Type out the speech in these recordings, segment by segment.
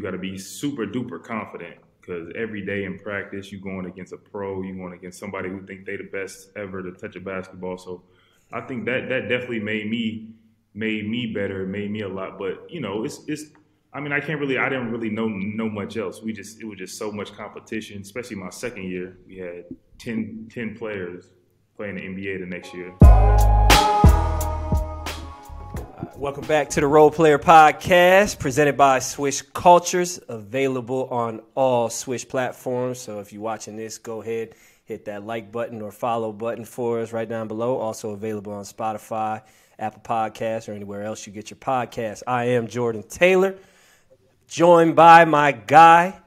you got to be super duper confident because every day in practice you're going against a pro, you're going against somebody who think they the best ever to touch a basketball. So I think that that definitely made me made me better, made me a lot. But you know, it's it's. I mean, I can't really. I didn't really know know much else. We just it was just so much competition, especially my second year. We had 10, 10 players playing the NBA the next year. Welcome back to the Role Player Podcast, presented by Swish Cultures, available on all Swish platforms. So if you're watching this, go ahead, hit that like button or follow button for us right down below. Also available on Spotify, Apple Podcasts, or anywhere else you get your podcasts. I am Jordan Taylor, joined by my guy,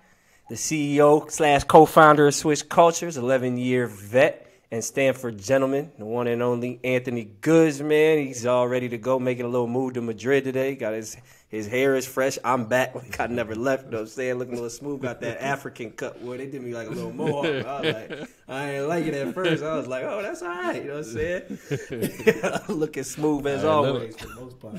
the CEO slash co-founder of Swish Cultures, 11 year vet and Stanford gentleman, the one and only Anthony Goods, man. He's all ready to go, making a little move to Madrid today. Got his his hair is fresh. I'm back. Like I never left. You know what I'm saying? Looking a little smooth. Got that African cut where they did me like a little mohawk. I was like, I ain't like it at first. I was like, oh, that's all right. You know what I'm saying? Looking smooth as always for the most part.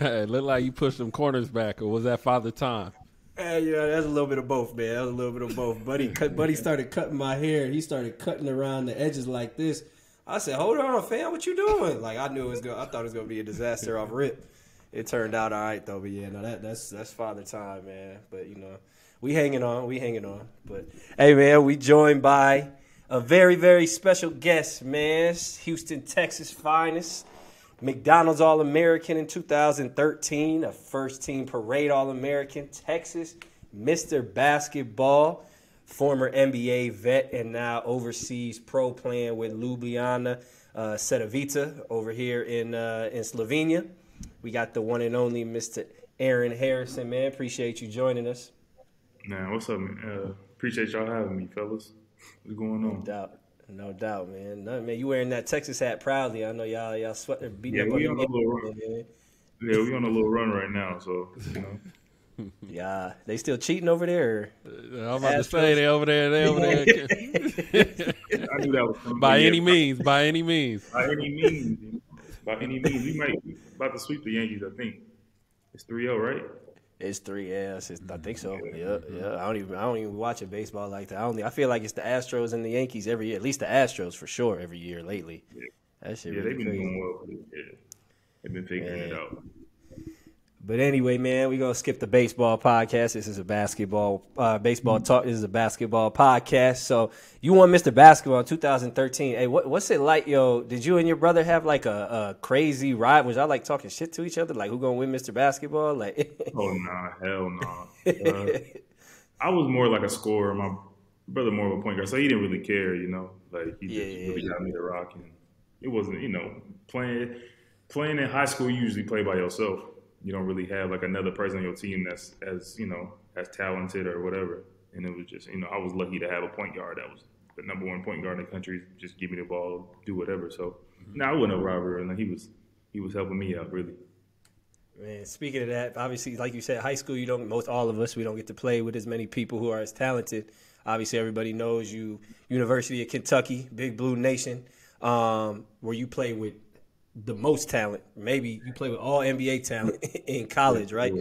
it looked like you pushed some corners back, or was that Father Time? Yeah, yeah, that's a little bit of both, man. That was a little bit of both. Buddy, cut, Buddy started cutting my hair. He started cutting around the edges like this. I said, "Hold on, fam, what you doing?" Like I knew it was going. I thought it was going to be a disaster off rip. It turned out all right though. But yeah, no, that that's that's father time, man. But you know, we hanging on, we hanging on. But hey, man, we joined by a very very special guest, man. Houston, Texas finest. McDonald's All American in 2013, a first team parade All American, Texas, Mr. Basketball, former NBA vet, and now overseas pro playing with Ljubljana uh, over here in, uh, in Slovenia. We got the one and only Mr. Aaron Harrison, man. Appreciate you joining us. Man, what's up, man? Uh, appreciate y'all having me, fellas. What's going on? No doubt. No doubt, man. No, man, you wearing that Texas hat proudly. I know y'all y'all sweat beating yeah, up we on on a little run. Man. Yeah, we on a little run right now, so you know. yeah, they still cheating over there. I'm about Astros? to say they over there. They over there. I knew that was coming. By any means, by any means, by any means, by any means, we might about to sweep the Yankees. I think it's 3-0, right? It's three S. I think so. Yeah, yeah. Mm-hmm. I don't even. I don't even watch a baseball like that. I only. I feel like it's the Astros and the Yankees every year. At least the Astros for sure every year lately. Yeah. That shit. Yeah, really they've been crazy. doing well. Yeah, they've been figuring it out. But anyway, man, we're gonna skip the baseball podcast. This is a basketball uh, baseball talk. This is a basketball podcast. So you won Mr. Basketball in 2013. Hey, what, what's it like, yo? Did you and your brother have like a, a crazy ride? Was y'all like talking shit to each other? Like who gonna win Mr. Basketball? Like Oh nah, hell no. Nah. Uh, I was more like a scorer. My brother more of a point guard, so he didn't really care, you know. Like he yeah, just really yeah. got me to rock and it wasn't, you know, playing playing in high school you usually play by yourself you don't really have like another person on your team that's as you know as talented or whatever. And it was just you know I was lucky to have a point guard that was the number one point guard in the country. Just give me the ball, do whatever. So mm-hmm. now I wouldn't have Robert, and he was he was helping me out really. Man, speaking of that, obviously, like you said, high school, you don't. Most all of us, we don't get to play with as many people who are as talented. Obviously, everybody knows you. University of Kentucky, Big Blue Nation, um, where you play with the most talent. Maybe you play with all NBA talent in college, right?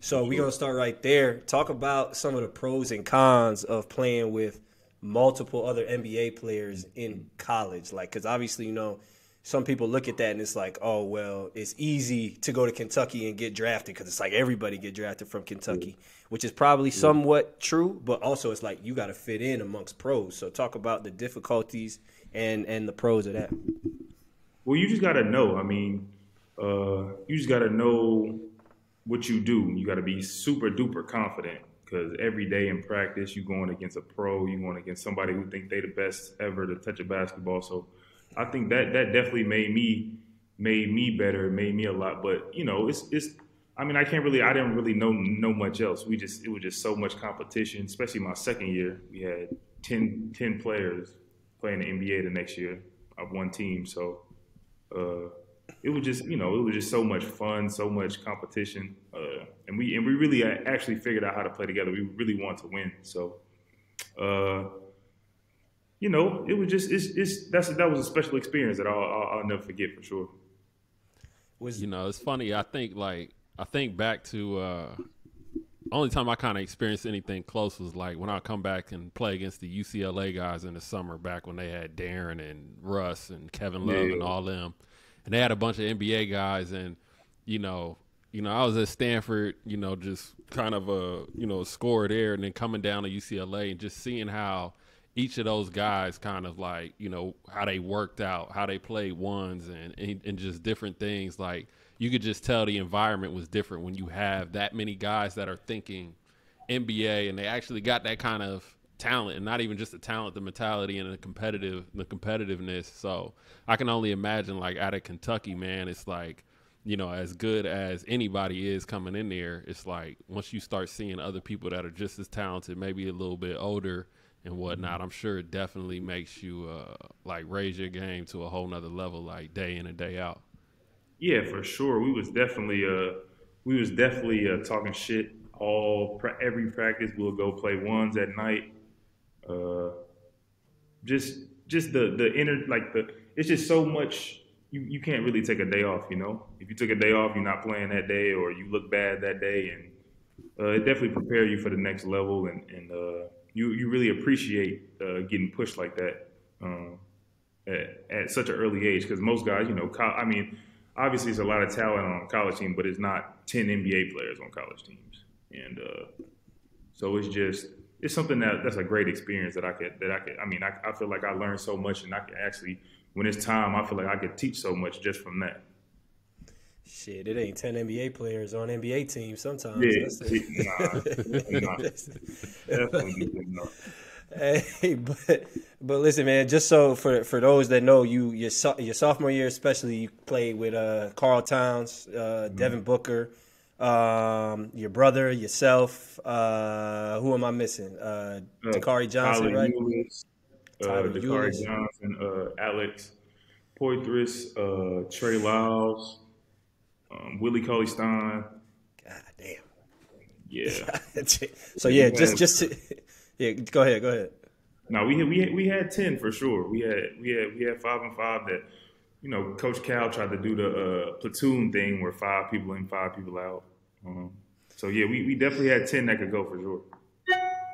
So we're gonna start right there. Talk about some of the pros and cons of playing with multiple other NBA players in college. Like, because obviously, you know, some people look at that and it's like, oh well, it's easy to go to Kentucky and get drafted because it's like everybody get drafted from Kentucky, which is probably somewhat true, but also it's like you got to fit in amongst pros. So talk about the difficulties and and the pros of that. Well, you just got to know. I mean, uh, you just got to know what you do. You got to be super duper confident because every day in practice, you're going against a pro, you're going against somebody who think they the best ever to touch a basketball. So I think that that definitely made me made me better, made me a lot. But you know, it's it's. I mean, I can't really. I didn't really know know much else. We just it was just so much competition, especially my second year. We had 10, 10 players playing the NBA the next year of one team. So uh, it was just you know it was just so much fun, so much competition, uh, and we and we really actually figured out how to play together. We really want to win, so uh, you know it was just it's, it's that's that was a special experience that I'll, I'll, I'll never forget for sure. Was you know it's funny? I think like I think back to uh, only time I kind of experienced anything close was like when I come back and play against the UCLA guys in the summer back when they had Darren and Russ and Kevin Love yeah. and all them, and they had a bunch of NBA guys and you know you know, I was at Stanford, you know, just kind of a, you know, score there and then coming down to UCLA and just seeing how each of those guys kind of like, you know, how they worked out, how they played ones and, and, and just different things. Like you could just tell the environment was different when you have that many guys that are thinking NBA and they actually got that kind of talent and not even just the talent, the mentality and the competitive, the competitiveness. So I can only imagine like out of Kentucky, man, it's like, you know, as good as anybody is coming in there, it's like once you start seeing other people that are just as talented, maybe a little bit older and whatnot, I'm sure it definitely makes you uh, like raise your game to a whole nother level, like day in and day out. Yeah, for sure. We was definitely uh, we was definitely uh, talking shit all every practice. We'll go play ones at night. Uh, just just the the inner like the it's just so much you, you can't really take a day off, you know. If you took a day off, you're not playing that day, or you look bad that day, and uh, it definitely prepare you for the next level, and, and uh, you you really appreciate uh, getting pushed like that um, at, at, such an early age. Because most guys, you know, I mean, obviously it's a lot of talent on a college team, but it's not ten NBA players on college teams, and uh, so it's just it's something that that's a great experience that I could that I could. I mean, I, I feel like I learned so much, and I can actually when it's time, I feel like I could teach so much just from that. Shit, it ain't ten NBA players on NBA teams sometimes. Yeah, nah, Definitely not. Hey, but but listen, man. Just so for for those that know you, your your sophomore year, especially, you played with uh, Karl Towns, uh, mm-hmm. Devin Booker, um, your brother, yourself. Uh, who am I missing? Uh, uh Dakari Johnson, right? uh, Dakari Johnson, uh, Alex Poythress, uh, Trey Lyles, um, Willie Cauley Stein. God damn. Yeah. so yeah, just just to, yeah. Go ahead. Go ahead. No, we had, we had, we had ten for sure. We had we had we had five and five that you know Coach Cal tried to do the uh, platoon thing where five people in, five people out. Um, so yeah, we, we definitely had ten that could go for sure.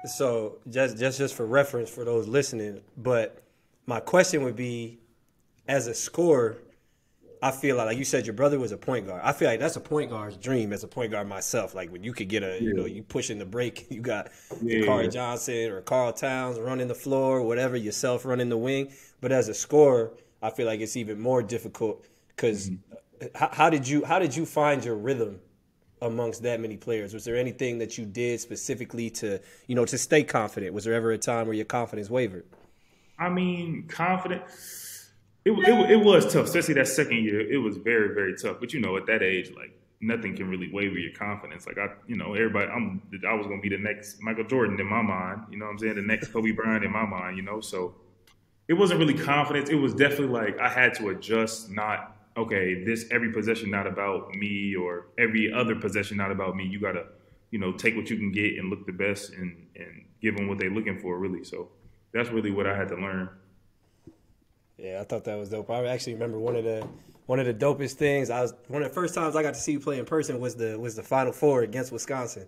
So just just just for reference for those listening, but my question would be, as a scorer, I feel like, like you said, your brother was a point guard. I feel like that's a point guard's dream as a point guard myself. Like when you could get a, yeah. you know, you pushing the break, you got yeah. Corey Johnson or Karl Towns running the floor, whatever, yourself running the wing. But as a scorer, I feel like it's even more difficult because mm-hmm. how, how did you how did you find your rhythm amongst that many players? Was there anything that you did specifically to, you know, to stay confident? Was there ever a time where your confidence wavered? I mean, confident. It, it, it was tough, especially that second year. It was very, very tough. But you know, at that age, like nothing can really waver your confidence. Like I, you know, everybody, I'm, I was gonna be the next Michael Jordan in my mind. You know, what I'm saying the next Kobe Bryant in my mind. You know, so it wasn't really confidence. It was definitely like I had to adjust, not okay, this every possession not about me or every other possession not about me. You gotta, you know, take what you can get and look the best and and give them what they're looking for, really. So that's really what I had to learn. Yeah, I thought that was dope. I actually remember one of the one of the dopest things. I was one of the first times I got to see you play in person was the was the Final Four against Wisconsin.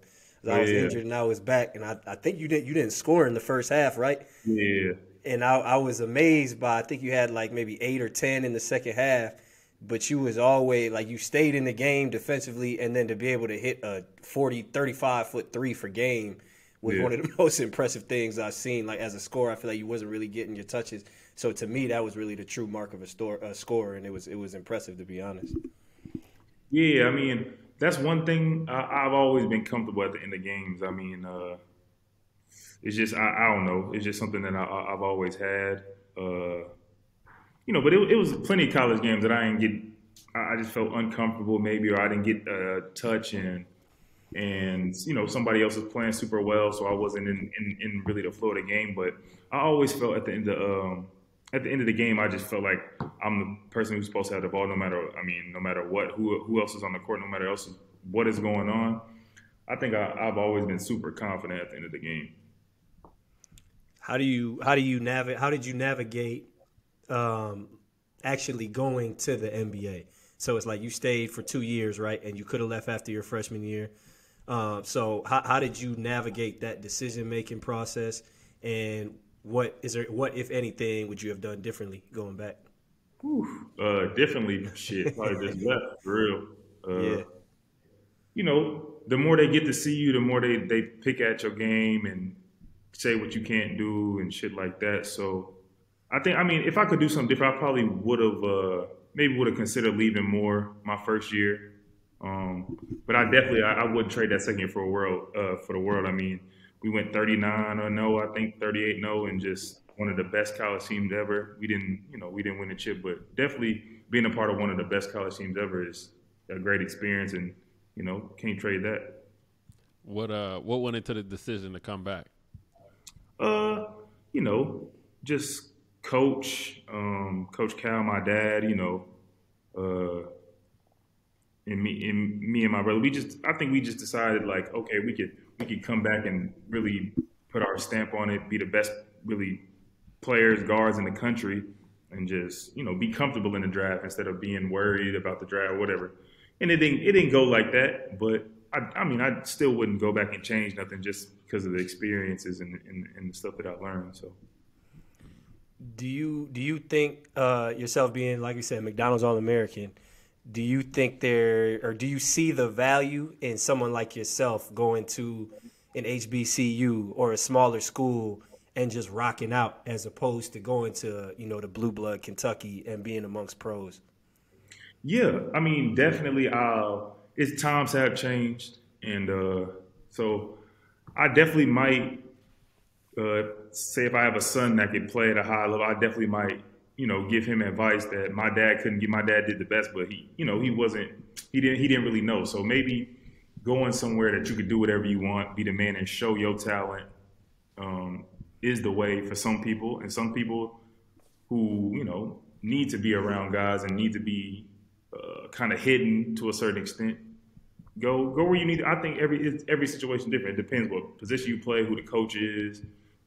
I was yeah. injured and I was back, and I, I think you didn't you didn't score in the first half, right? Yeah. And I, I was amazed by I think you had like maybe eight or ten in the second half, but you was always like you stayed in the game defensively and then to be able to hit a 40 35 foot three for game was yeah. one of the most impressive things I've seen like as a scorer I feel like you wasn't really getting your touches so to me that was really the true mark of a, store, a scorer and it was it was impressive to be honest yeah I mean that's one thing I, have always been comfortable at the end of games I mean uh, it's just I, I, don't know it's just something that I, have always had uh, you know, but it, it was plenty of college games that I didn't get. I just felt uncomfortable, maybe, or I didn't get a touch, and and you know somebody else was playing super well, so I wasn't in, in, in really the flow of the game. But I always felt at the end of um, at the end of the game, I just felt like I'm the person who's supposed to have the ball, no matter. I mean, no matter what, who who else is on the court, no matter else what is going on. I think I, I've always been super confident at the end of the game. How do you how do you navigate? How did you navigate um, actually going to the NBA. So it's like you stayed for two years, right? And you could have left after your freshman year. Uh, so how, how did you navigate that decision making process, and what is there? What if anything would you have done differently going back? Whew, uh, differently, shit, probably just left for real. Uh, Yeah. You know, the more they get to see you, the more they they pick at your game and say what you can't do and shit like that. So, I think, I mean, if I could do something different, I probably would have uh, maybe would have considered leaving more my first year. Um, but I definitely I, I wouldn't trade that second year for a world uh, for the world. I mean, we went 39 or no, I think 38 no, and just one of the best college teams ever. We didn't, you know, we didn't win the chip, but definitely being a part of one of the best college teams ever is a great experience, and you know, can't trade that. What uh what went into the decision to come back? Uh, you know, just coach, um, Coach Cal, my dad, you know, uh, and me and me and my brother. We just, I think we just decided like, okay, we could we could come back and really put our stamp on it, be the best, really players, guards in the country, and just you know be comfortable in the draft instead of being worried about the draft, or whatever. And it didn't it didn't go like that, but I, I mean, I still wouldn't go back and change nothing just because of the experiences and, and, and the stuff that I learned. So. Do you do you think uh, yourself being like you said McDonald's All American? Do you think there or do you see the value in someone like yourself going to an HBCU or a smaller school and just rocking out as opposed to going to you know the blue blood Kentucky and being amongst pros? Yeah, I mean, definitely. Uh, its times have changed, and uh, so I definitely might uh, say if I have a son that could play at a high level, I definitely might, you know, give him advice that my dad couldn't give. My dad did the best, but he, you know, he wasn't. He didn't. He didn't really know. So maybe going somewhere that you could do whatever you want, be the man, and show your talent um, is the way for some people, and some people who you know need to be around guys and need to be uh, kind of hidden to a certain extent. Go go where you need. To. I think every every situation different. It depends what position you play, who the coach is,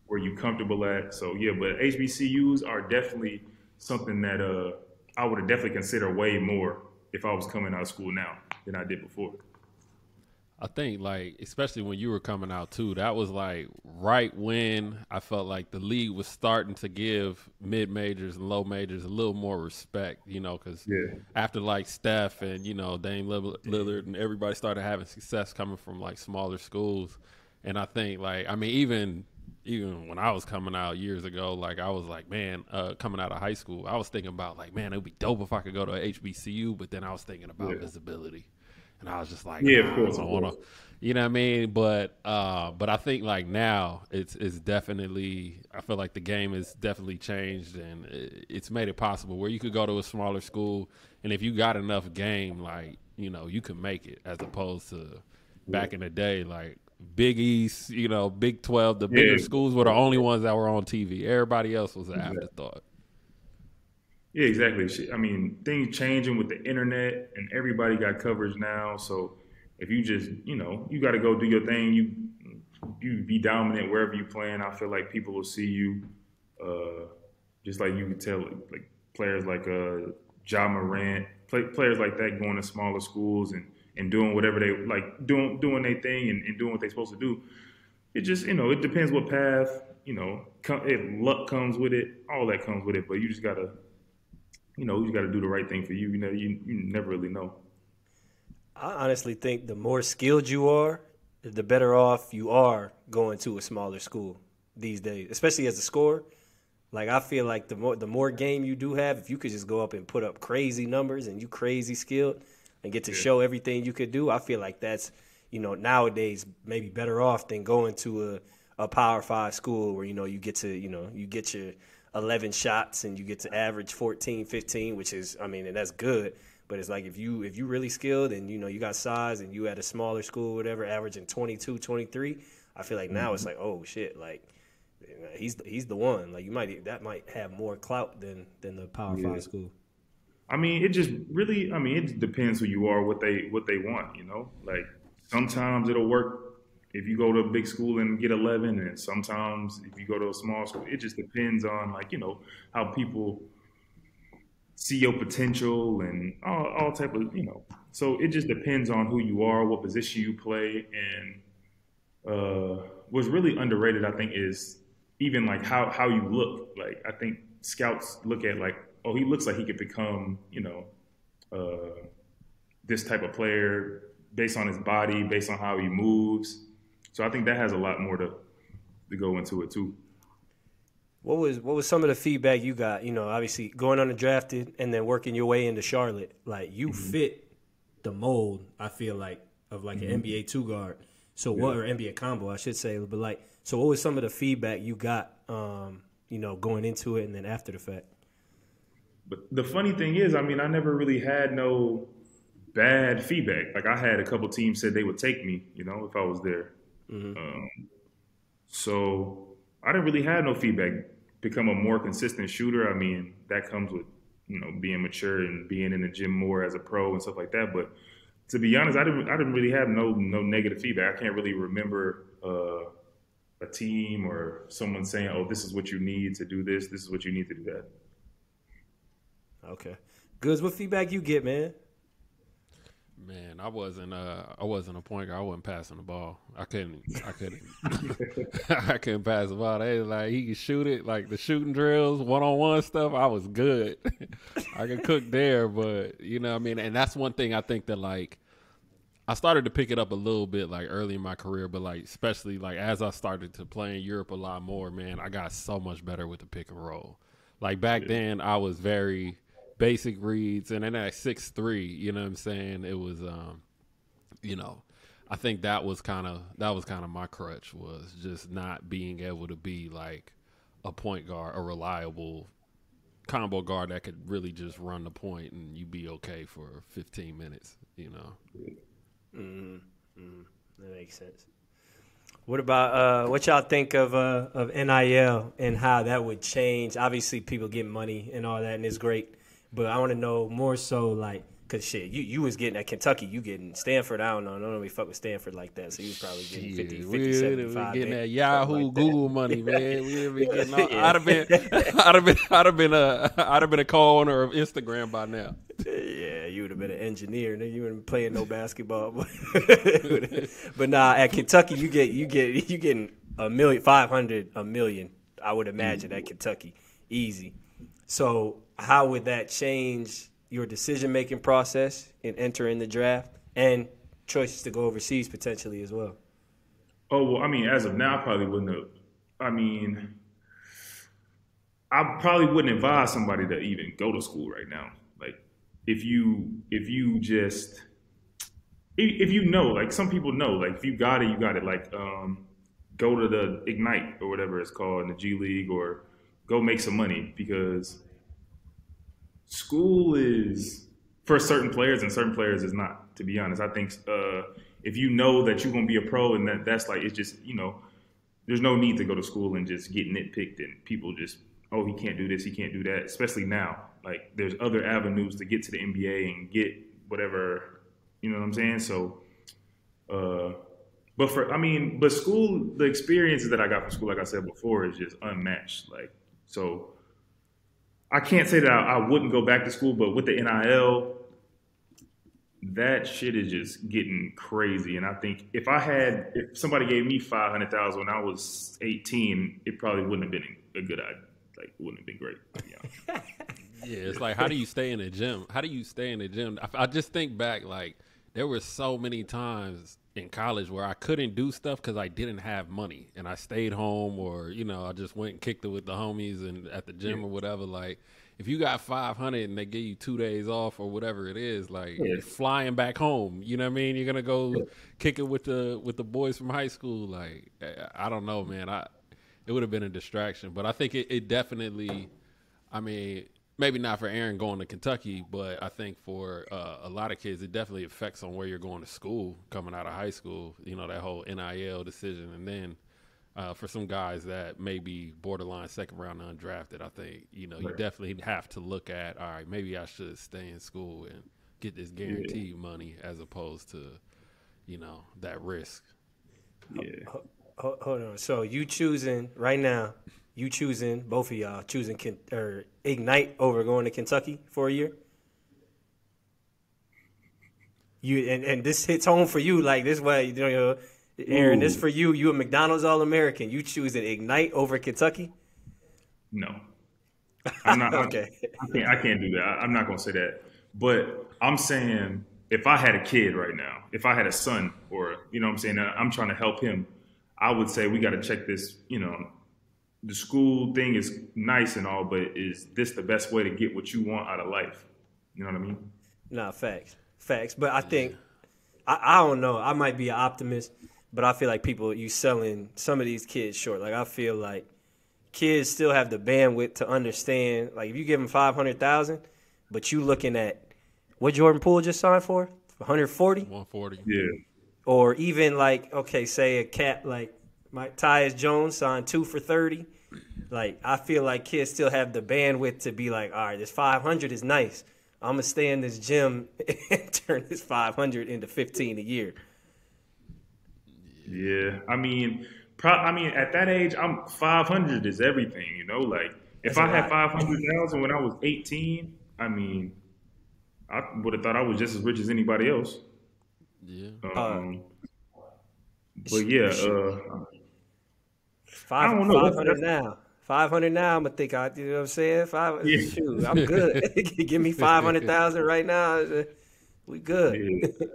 where you comfortable at. So yeah, but HBCUs are definitely something that uh, I would have definitely considered way more if I was coming out of school now than I did before. I think like especially when you were coming out too, that was like right when I felt like the league was starting to give mid majors and low majors a little more respect, you know, because Yeah. after like Steph and you know Dame Lillard and everybody started having success coming from like smaller schools, and I think like I mean even even when I was coming out years ago, like I was like, man, uh, coming out of high school, I was thinking about like, man, it would be dope if I could go to HBCU, but then I was thinking about Yeah. visibility, and I was just like, Yeah, of course, I don't wanna, you know what I mean? But uh, but I think like now it's it's definitely I feel like the game has definitely changed and it- it's made it possible where you could go to a smaller school and if you got enough game, like you know you can make it as opposed to back in the day like. Big East, you know, Big Twelve, the bigger Yeah. schools were the only ones that were on TV. Everybody else was an afterthought. Yeah, exactly. I mean, things changing with the internet, and everybody got coverage now. So if you just, you know, you got to go do your thing. You you be dominant wherever you playing. I feel like people will see you. Uh, just like you could tell, like players like uh, Ja Morant, play, players like that going to smaller schools and, and doing whatever they like, doing doing their thing and, and doing what they're supposed to do. It just, you know, it depends what path, you know, if luck comes with it, all that comes with it. But you just gotta you know, you got to do the right thing for you. You know, you, you never really know. I honestly think the more skilled you are, the better off you are going to a smaller school these days, especially as a scorer. Like I feel like the more the more game you do have, if you could just go up and put up crazy numbers and you crazy skilled and get to show everything you could do, I feel like that's you know nowadays maybe better off than going to a a Power Five school where you know you get to you know you get your 11 shots and you get to average 14, 15, which is I mean and that's good. But it's like if you if you really skilled and you know you got size and you at a smaller school whatever averaging 22, 23, I feel like now it's mm-hmm. like oh shit like he's he's the one. Like you might that might have more clout than than the Power Yeah. Five school. I mean, it just really, I mean, it depends who you are, what they what they want. You know, like sometimes it'll work if you go to a big school and get 11, and sometimes if you go to a small school, it just depends on like you know how people see your potential and all, all type of you know. So it just depends on who you are, what position you play, and uh, what's really underrated, I think, is even like how how you look. Like I think scouts look at like, oh, he looks like he could become, you know, uh, this type of player based on his body, based on how he moves. So I think that has a lot more to to go into it too. What was what was some of the feedback you got? You know, obviously going undrafted and then working your way into Charlotte. Like you mm-hmm. fit the mold. I feel like of like mm-hmm. an NBA two guard. So yeah. what or NBA combo, I should say. But like, so what was some of the feedback you got? Um, you know, going into it and then after the fact. But the funny thing is, I mean, I never really had no bad feedback. Like I had a couple teams said they would take me, you know, if I was there. Mm-hmm. Um, so I didn't really have no feedback become a more consistent shooter, I mean, that comes with you know being mature and being in the gym more as a pro and stuff like that. But to be honest, I didn't I didn't really have no no negative feedback. I can't really remember uh, a team or someone saying, "Oh, this is what you need to do this. This is what you need to do that." Okay, goods. What feedback you get, man? Man, I wasn't uh I wasn't a point guard. I wasn't passing the ball. I couldn't I couldn't I couldn't pass the ball. They like he could shoot it, like the shooting drills, one on one stuff, I was good. I could cook there, but you know I mean, and that's one thing I think that like I started to pick it up a little bit like early in my career, but like especially like as I started to play in Europe a lot more, man, I got so much better with the pick and roll. Like back yeah. then I was very basic reads, and then at six three, you know what I'm saying? It was, um, you know, I think that was kind of that was kind of my crutch was just not being able to be like a point guard, a reliable combo guard that could really just run the point and you be okay for 15 minutes, you know. Mm-hmm. Mm-hmm. That makes sense. What about uh, what y'all think of uh, of NIL and how that would change? Obviously, people get money and all that, and it's great. But I want to know more so like, cause shit, you you was getting at Kentucky, you getting Stanford. I don't know, I don't really fuck with Stanford like that. So you was probably getting 50, 50 we, 75. We getting that Yahoo, like Google that. money, man. We be getting. All, yeah. I'd have been, I'd have been, I'd have been a, I'd have been a co-owner of Instagram by now. Yeah, you would have been an engineer. Then you wouldn't been playing no basketball. but nah, at Kentucky, you get you get you getting a million, five hundred, a million. I would imagine at Kentucky, easy. So how would that change your decision making process in entering the draft and choices to go overseas potentially as well? Oh well, I mean, as of now, I probably wouldn't have. I mean, I probably wouldn't advise somebody to even go to school right now. Like, if you if you just if you know, like some people know, like if you got it, you got it. Like, um, go to the Ignite or whatever it's called in the G League, or go make some money because school is for certain players and certain players is not. To be honest, I think uh, if you know that you're gonna be a pro and that that's like it's just you know there's no need to go to school and just get nitpicked and people just oh he can't do this he can't do that especially now like there's other avenues to get to the NBA and get whatever you know what I'm saying so uh but for I mean but school the experiences that I got from school like I said before is just unmatched like so I can't say that I, I, wouldn't go back to school, but with the NIL, that shit is just getting crazy. And I think if I had, if somebody gave me five hundred thousand when I was eighteen, it probably wouldn't have been a good idea. Like, it wouldn't have been great. yeah, it's like how do you stay in the gym? How do you stay in the gym? I, I just think back, like there were so many times in college where I couldn't do stuff because I didn't have money and I stayed home or you know I just went and kicked it with the homies and at the gym yeah. or whatever. Like if you got five hundred and they give you two days off or whatever it is, like yeah. flying back home. You know what I mean? You're gonna go yeah. kick it with the with the boys from high school. Like I don't know, man. I it would have been a distraction, but I think it, it definitely. I mean, maybe not for Aaron going to Kentucky, but I think for uh, a lot of kids, it definitely affects on where you're going to school coming out of high school. You know that whole NIL decision, and then uh, for some guys that may be borderline second round undrafted, I think you know right. you definitely have to look at all right, maybe I should stay in school and get this guaranteed yeah. money as opposed to you know that risk. Yeah. Hold on. So you choosing right now You choosing both of y'all choosing or ignite over going to Kentucky for a year? You and, and this hits home for you like this way, you know, Aaron. Ooh. This for you. You a McDonald's All American. You choosing ignite over Kentucky? No, I'm not. okay, I, I, can't. I can't do that. I, I'm not gonna say that. But I'm saying if I had a kid right now, if I had a son, or you know, what I'm saying I'm trying to help him, I would say we got to check this. You know, the school thing is nice and all, but is this the best way to get what you want out of life? You know what I mean? Nah, facts, facts. But I think I, I don't know. I might be an optimist, but I feel like people you selling some of these kids short. Like I feel like kids still have the bandwidth to understand. Like if you give them five hundred thousand, but you looking at what Jordan Poole just signed for, one hundred forty. One forty. Yeah. Or even like okay, say a cat like Mike Tyus Jones signed two for thirty like I feel like kids still have the bandwidth to be like, all right, this 500 is nice. I'm gonna stay in this gym and turn this 500 into 15 a year. Yeah, I mean, pro- I mean, at that age, I'm 500 is everything, you know. Like if That's I had 500,000 when I was 18, I mean, I would have thought I was just as rich as anybody else. Yeah. Um, uh, but yeah, uh, Five, I don't know. 500 now. 500 now, I'm gonna think I, you know what I'm saying? Five, yeah. shoot, I'm good. Give me 500,000 right now. We good. Yeah.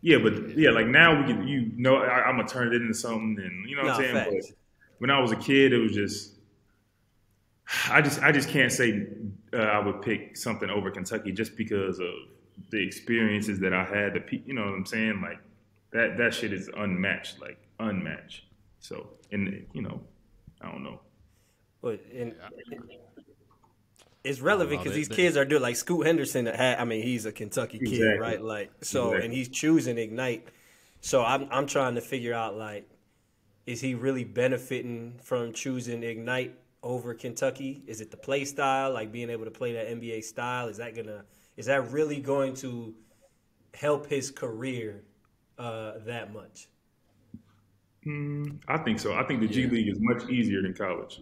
yeah. but yeah, like now we can, you know, I, am gonna turn it into something, and you know what no, I'm saying. But when I was a kid, it was just, I just, I just can't say uh, I would pick something over Kentucky just because of the experiences that I had. The, you know what I'm saying? Like that, that shit is unmatched, like unmatched. So, and you know, I don't know. But and it's relevant because these kids are doing like Scoot Henderson. Had, I mean, he's a Kentucky kid, exactly. right? Like so, exactly. and he's choosing Ignite. So I'm I'm trying to figure out like, is he really benefiting from choosing Ignite over Kentucky? Is it the play style, like being able to play that NBA style? Is that gonna is that really going to help his career uh, that much? Mm, I think so. I think the G League is much easier than college,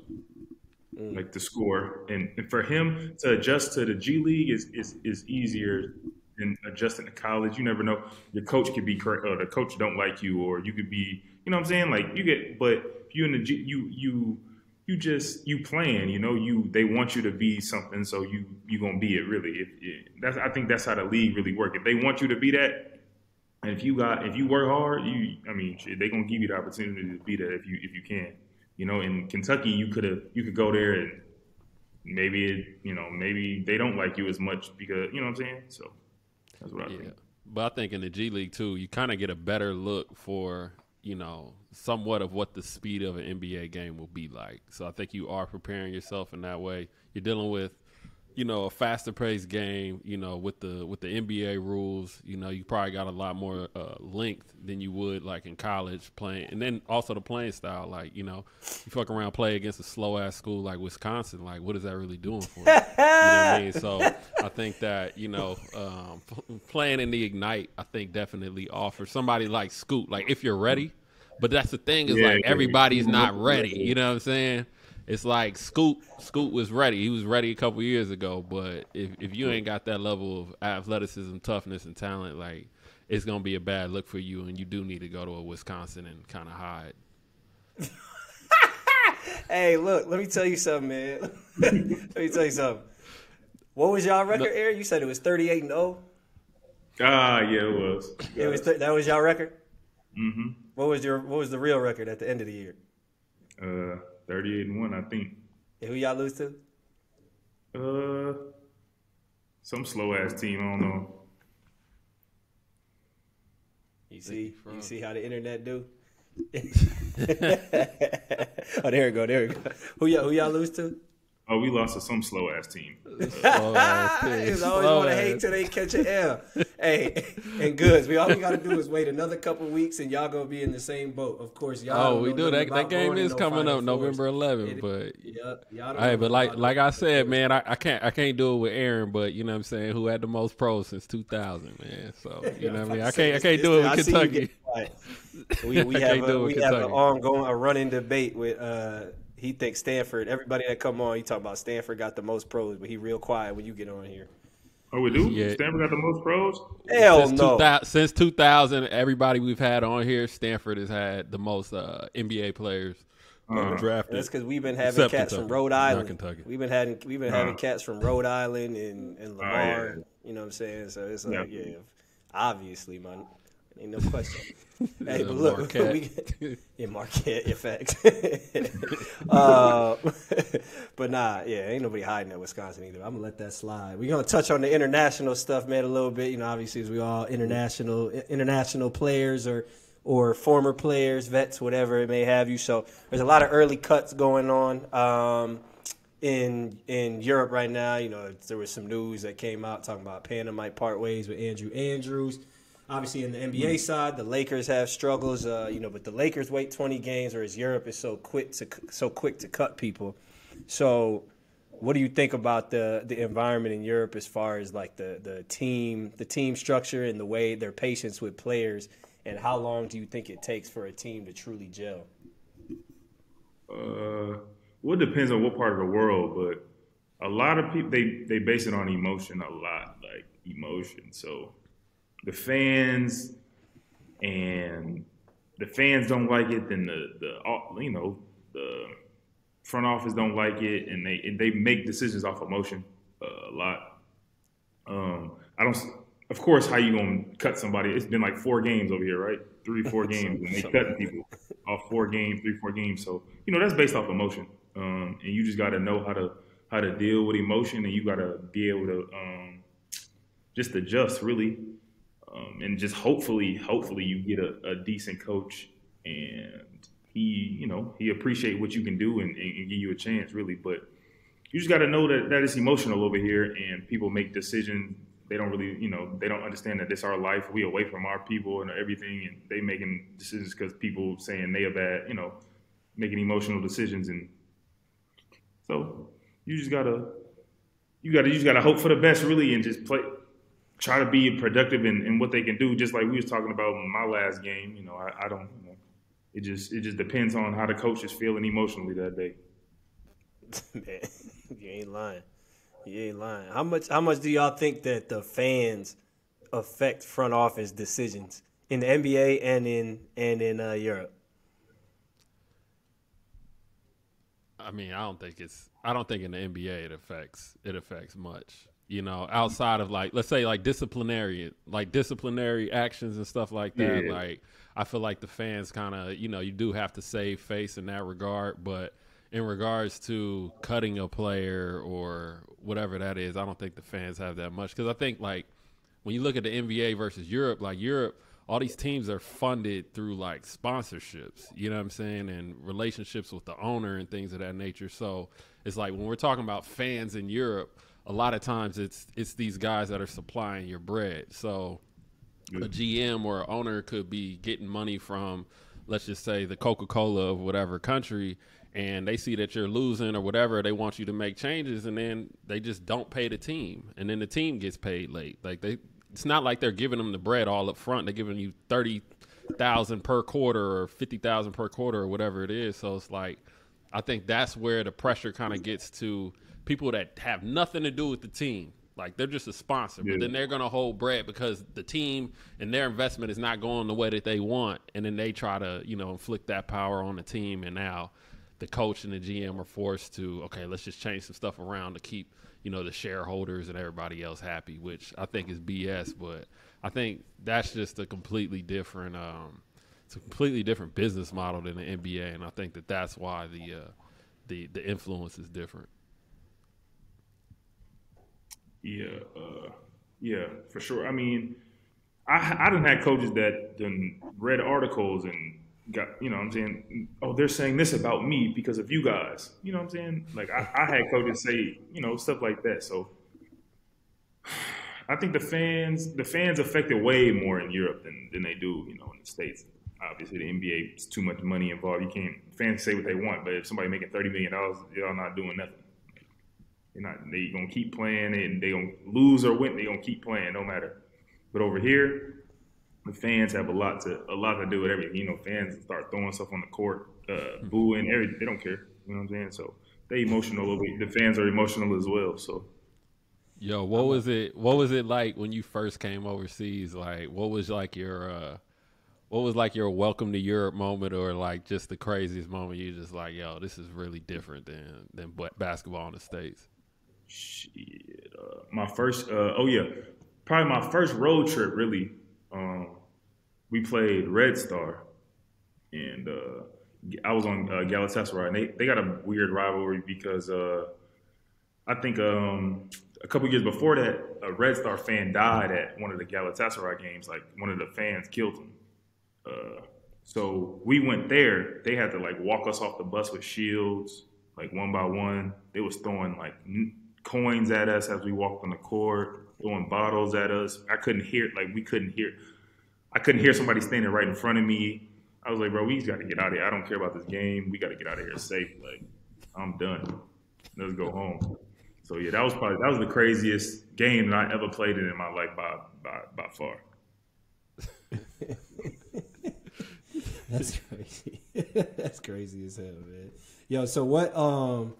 mm. like the score, and, and, for him to adjust to the G League is is, is easier than adjusting to college. You never know. Your coach could be correct, or the coach don't like you, or you could be, you know, what I'm saying, like you get. But if you in the G, you you you just you playing, you know, you they want you to be something, so you you gonna be it really. If, if, that's I think that's how the league really work. If they want you to be that, and if you got if you work hard, you I mean they're gonna give you the opportunity to be that if you if you can. You know, in Kentucky you could have you could go there and maybe it, you know maybe they don't like you as much because you know what I'm saying. So that's what I yeah. think. But I think in the G League too, you kind of get a better look for you know somewhat of what the speed of an NBA game will be like. So I think you are preparing yourself in that way. You're dealing with you know, a faster paced game, you know, with the with the NBA rules, you know, you probably got a lot more uh, length than you would like in college playing, and then also the playing style, like you know, you fuck around play against a slow ass school like Wisconsin, like what is that really doing for you? you know what I mean? So I think that you know, um, playing in the ignite, I think definitely offers somebody like Scoot, like if you're ready. But that's the thing is yeah, like everybody's not ready. You know what I'm saying? It's like Scoot Scoot was ready. He was ready a couple years ago, but if if you ain't got that level of athleticism, toughness, and talent, like it's gonna be a bad look for you, and you do need to go to a Wisconsin and kind of hide. hey, look, let me tell you something, man. let me tell you something. What was y'all record, Aaron? You said it was thirty-eight and zero. Oh? Ah, yeah, it was. It was th- that was y'all record. Mm-hmm. What was your What was the real record at the end of the year? Uh, 38 and 1, I think. And who y'all lose to? Uh, some slow ass team. I don't know. You see, you see how the internet do. oh, there we go. There we go. Who y'all who y'all lose to? Oh, we lost to some slow ass team. slow ass team. always want to hate till they catch an L. hey, and goods. We all we gotta do is wait another couple weeks, and y'all gonna be in the same boat. Of course, y'all. Oh, we do that. That game is coming up November 11th, but yeah, hey, but like like I said, man, I, I can't I can't do it with Aaron, but you know what I'm saying, who had the most pros since 2000, man. So you know what I mean. I can't I can't do it with Kentucky. We, we have a, we have an ongoing a running debate with. uh he thinks Stanford. Everybody that come on, he talk about Stanford got the most pros, but he real quiet when you get on here. Oh, we do. Yeah. Stanford got the most pros. Hell since no. 2000, since 2000, everybody we've had on here, Stanford has had the most uh, NBA players uh, drafted. That's because we've been having Except cats Kentucky, from Rhode Island. Kentucky. We've been having we've been uh, having cats from Rhode Island and, and Lamar. Oh, yeah. You know what I'm saying? So it's like, yeah, yeah obviously, man. Ain't no question. hey, but look, Marquette. we yeah, Marquette, fact. uh, but nah, yeah, ain't nobody hiding at Wisconsin either. I'm gonna let that slide. We're gonna touch on the international stuff, man, a little bit. You know, obviously, as we all international international players or or former players, vets, whatever it may have you. So there's a lot of early cuts going on. Um, in in Europe right now, you know, there was some news that came out talking about Panda might part ways with Andrew Andrews. Obviously, in the NBA side, the Lakers have struggles. Uh, you know, but the Lakers wait 20 games, whereas Europe is so quick to so quick to cut people. So, what do you think about the the environment in Europe as far as like the the team the team structure and the way their patience with players, and how long do you think it takes for a team to truly gel? Uh, well, it depends on what part of the world, but a lot of people they they base it on emotion a lot, like emotion. So the fans and the fans don't like it, then the the you know the front office don't like it, and they and they make decisions off emotion uh, a lot. Um, I don't. Of course, how you gonna cut somebody? It's been like four games over here, right? Three, four games, and they cut people off four games, three, four games. So you know that's based off emotion, um, and you just got to know how to how to deal with emotion, and you got to be able to um, just adjust really um, and just hopefully, hopefully you get a, a, decent coach and he, you know, he appreciate what you can do and, and, give you a chance, really. But you just got to know that that is emotional over here, and people make decisions. They don't really, you know, they don't understand that this our life. We away from our people and everything, and they making decisions because people saying they are bad, you know, making emotional decisions, and so you just gotta, you gotta, you just gotta hope for the best, really, and just play try to be productive in, in what they can do. Just like we was talking about in my last game, you know, I, I don't, you know, it just it just depends on how the coach is feeling emotionally that day. Man, you ain't lying. You ain't lying. How much how much do y'all think that the fans affect front office decisions in the NBA and in and in uh, Europe? I mean, I don't think it's. I don't think in the NBA it affects it affects much you know, outside of like let's say like disciplinary like disciplinary actions and stuff like that. Yeah. Like I feel like the fans kind of, you know, you do have to save face in that regard, but in regards to cutting a player or whatever that is, I don't think the fans have that much cuz I think like when you look at the NBA versus Europe, like Europe all these teams are funded through like sponsorships, you know what I'm saying, and relationships with the owner and things of that nature. So it's like when we're talking about fans in Europe, a lot of times it's it's these guys that are supplying your bread. So a GM or an owner could be getting money from, let's just say, the Coca Cola of whatever country, and they see that you're losing or whatever. They want you to make changes, and then they just don't pay the team, and then the team gets paid late. Like they, it's not like they're giving them the bread all up front. They're giving you thirty thousand per quarter or fifty thousand per quarter or whatever it is. So it's like, I think that's where the pressure kind of gets to people that have nothing to do with the team. Like they're just a sponsor, yeah. but then they're gonna hold bread because the team and their investment is not going the way that they want, and then they try to you know inflict that power on the team, and now the coach and the GM are forced to okay, let's just change some stuff around to keep you know the shareholders and everybody else happy, which I think is BS. But I think that's just a completely different, um, it's a completely different business model than the NBA, and I think that that's why the uh, the the influence is different. Yeah, uh, yeah, for sure. I mean, I I didn't have coaches that done read articles and got you know what I'm saying. Oh, they're saying this about me because of you guys. You know what I'm saying? Like I, I had coaches say you know stuff like that. So I think the fans the fans affected way more in Europe than than they do you know in the states. Obviously, the NBA is too much money involved. You can't fans say what they want, but if somebody making thirty million dollars, y'all not doing nothing. They're not. They gonna keep playing, and they gonna lose or win. They gonna keep playing, no matter. But over here, the fans have a lot to a lot to do with everything. You know, fans start throwing stuff on the court, uh, booing, everything. They don't care. You know what I'm saying? So they emotional. The fans are emotional as well. So. Yo, what was it? What was it like when you first came overseas? Like, what was like your, uh, what was like your welcome to Europe moment, or like just the craziest moment? You just like, yo, this is really different than than basketball in the states. Shit, uh, my first, uh, oh yeah, probably my first road trip. Really, um, we played Red Star, and uh, I was on uh, Galatasaray, and they, they got a weird rivalry because uh, I think um, a couple years before that, a Red Star fan died at one of the Galatasaray games. Like one of the fans killed him. Uh, so we went there. They had to like walk us off the bus with shields, like one by one. They was throwing like coins at us as we walked on the court, throwing bottles at us. I couldn't hear, like we couldn't hear. I couldn't hear somebody standing right in front of me. I was like, bro, we just got to get out of here. I don't care about this game. We got to get out of here safe. Like, I'm done. Let's go home. So yeah, that was probably that was the craziest game that I ever played in in my life by by by far. That's crazy. That's crazy as hell, man. Yo, so what? Um,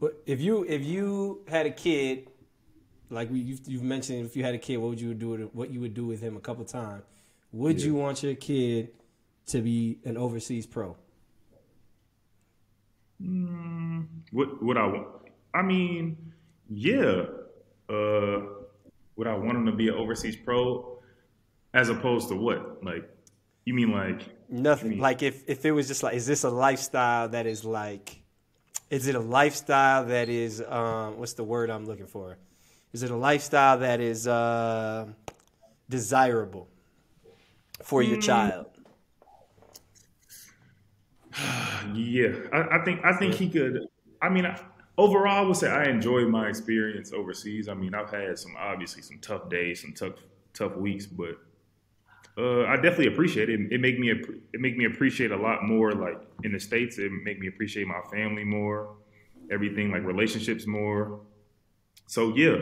but if you if you had a kid, like we you've, you've mentioned, if you had a kid, what would you do? With, what you would do with him a couple times? Would yeah. you want your kid to be an overseas pro? Mm, what would I want? I mean, yeah. Uh, would I want him to be an overseas pro, as opposed to what? Like, you mean like nothing? Mean? Like if if it was just like, is this a lifestyle that is like is it a lifestyle that is um, what's the word I'm looking for? Is it a lifestyle that is uh, desirable for your mm. child? yeah, I, I, think I think he could. I mean, I, overall, I would say I enjoyed my experience overseas. I mean, I've had some obviously some tough days, some tough tough weeks, but uh, I definitely appreciate it. It make me it make me appreciate a lot more. Like in the states, it make me appreciate my family more, everything like relationships more. So yeah,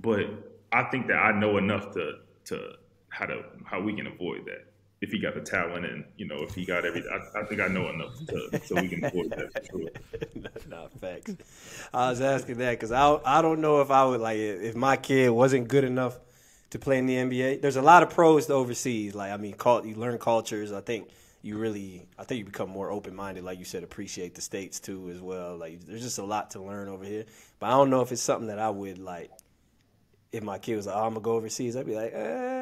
but I think that I know enough to to how to how we can avoid that. If he got the talent and you know if he got everything, I, think I know enough to, so we can avoid that for sure. no, facts. I was asking that because I I don't know if I would like if my kid wasn't good enough to play in the NBA. There's a lot of pros to overseas. Like I mean, you learn cultures. I think you really, I think you become more open minded. Like you said, appreciate the states too as well. Like there's just a lot to learn over here. But I don't know if it's something that I would like. If my kid was like, oh, I'm gonna go overseas, I'd be like, eh.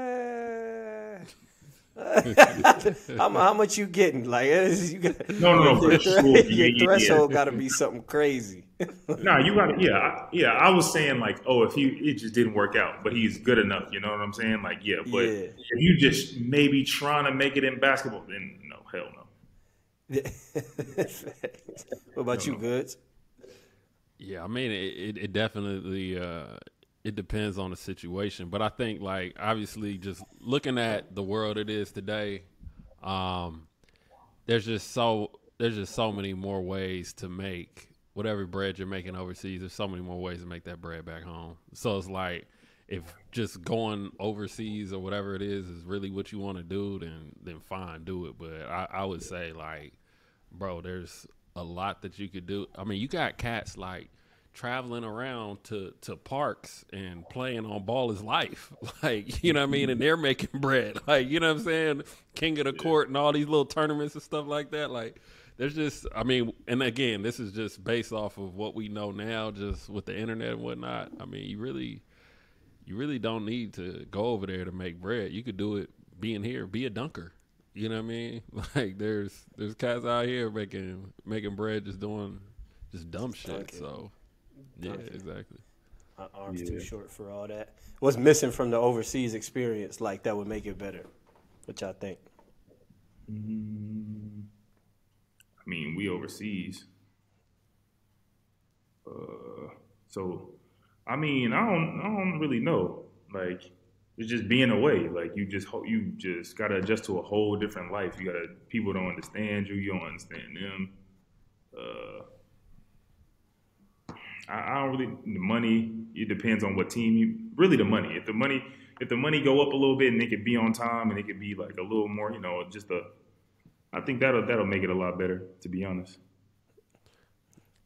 How, how, much you getting? Like, you got, no, no, no, your, sure. your threshold got to be something crazy no, nah, you got to, yeah, yeah. I was saying like, oh, if he it just didn't work out, but he's good enough. You know what I'm saying? Like, yeah, but yeah. if you just maybe trying to make it in basketball, then no, hell no. what about no, you, Goods? Yeah, I mean, it, it definitely uh, it depends on the situation, but I think like obviously just looking at the world it is today, um, there's just so there's just so many more ways to make whatever bread you're making overseas, there's so many more ways to make that bread back home. So it's like if just going overseas or whatever it is is really what you want to do, then then fine, do it. But I, I would say like, bro, there's a lot that you could do. I mean, you got cats like traveling around to to parks and playing on ball is life. Like, you know what I mean? And they're making bread. Like, you know what I'm saying? King of the court and all these little tournaments and stuff like that. Like there's just I mean, and again, this is just based off of what we know now, just with the internet and whatnot. I mean, you really you really don't need to go over there to make bread. You could do it being here, be a dunker. You know what I mean? Like there's there's cats out here making making bread just doing just dumb shit. So yeah, exactly. My arm's yeah. too short for all that. What's missing from the overseas experience like that would make it better? What y'all think? Mm-hmm. I mean, we overseas. Uh, so, I mean, I don't, I don't really know. Like, it's just being away. Like, you just, you just gotta adjust to a whole different life. You gotta, people don't understand you. You don't understand them. Uh, I, don't really. The money. It depends on what team you. Really, the money. If the money, if the money go up a little bit and they could be on time and it could be like a little more, you know, just a. I think that'll that'll make it a lot better, to be honest.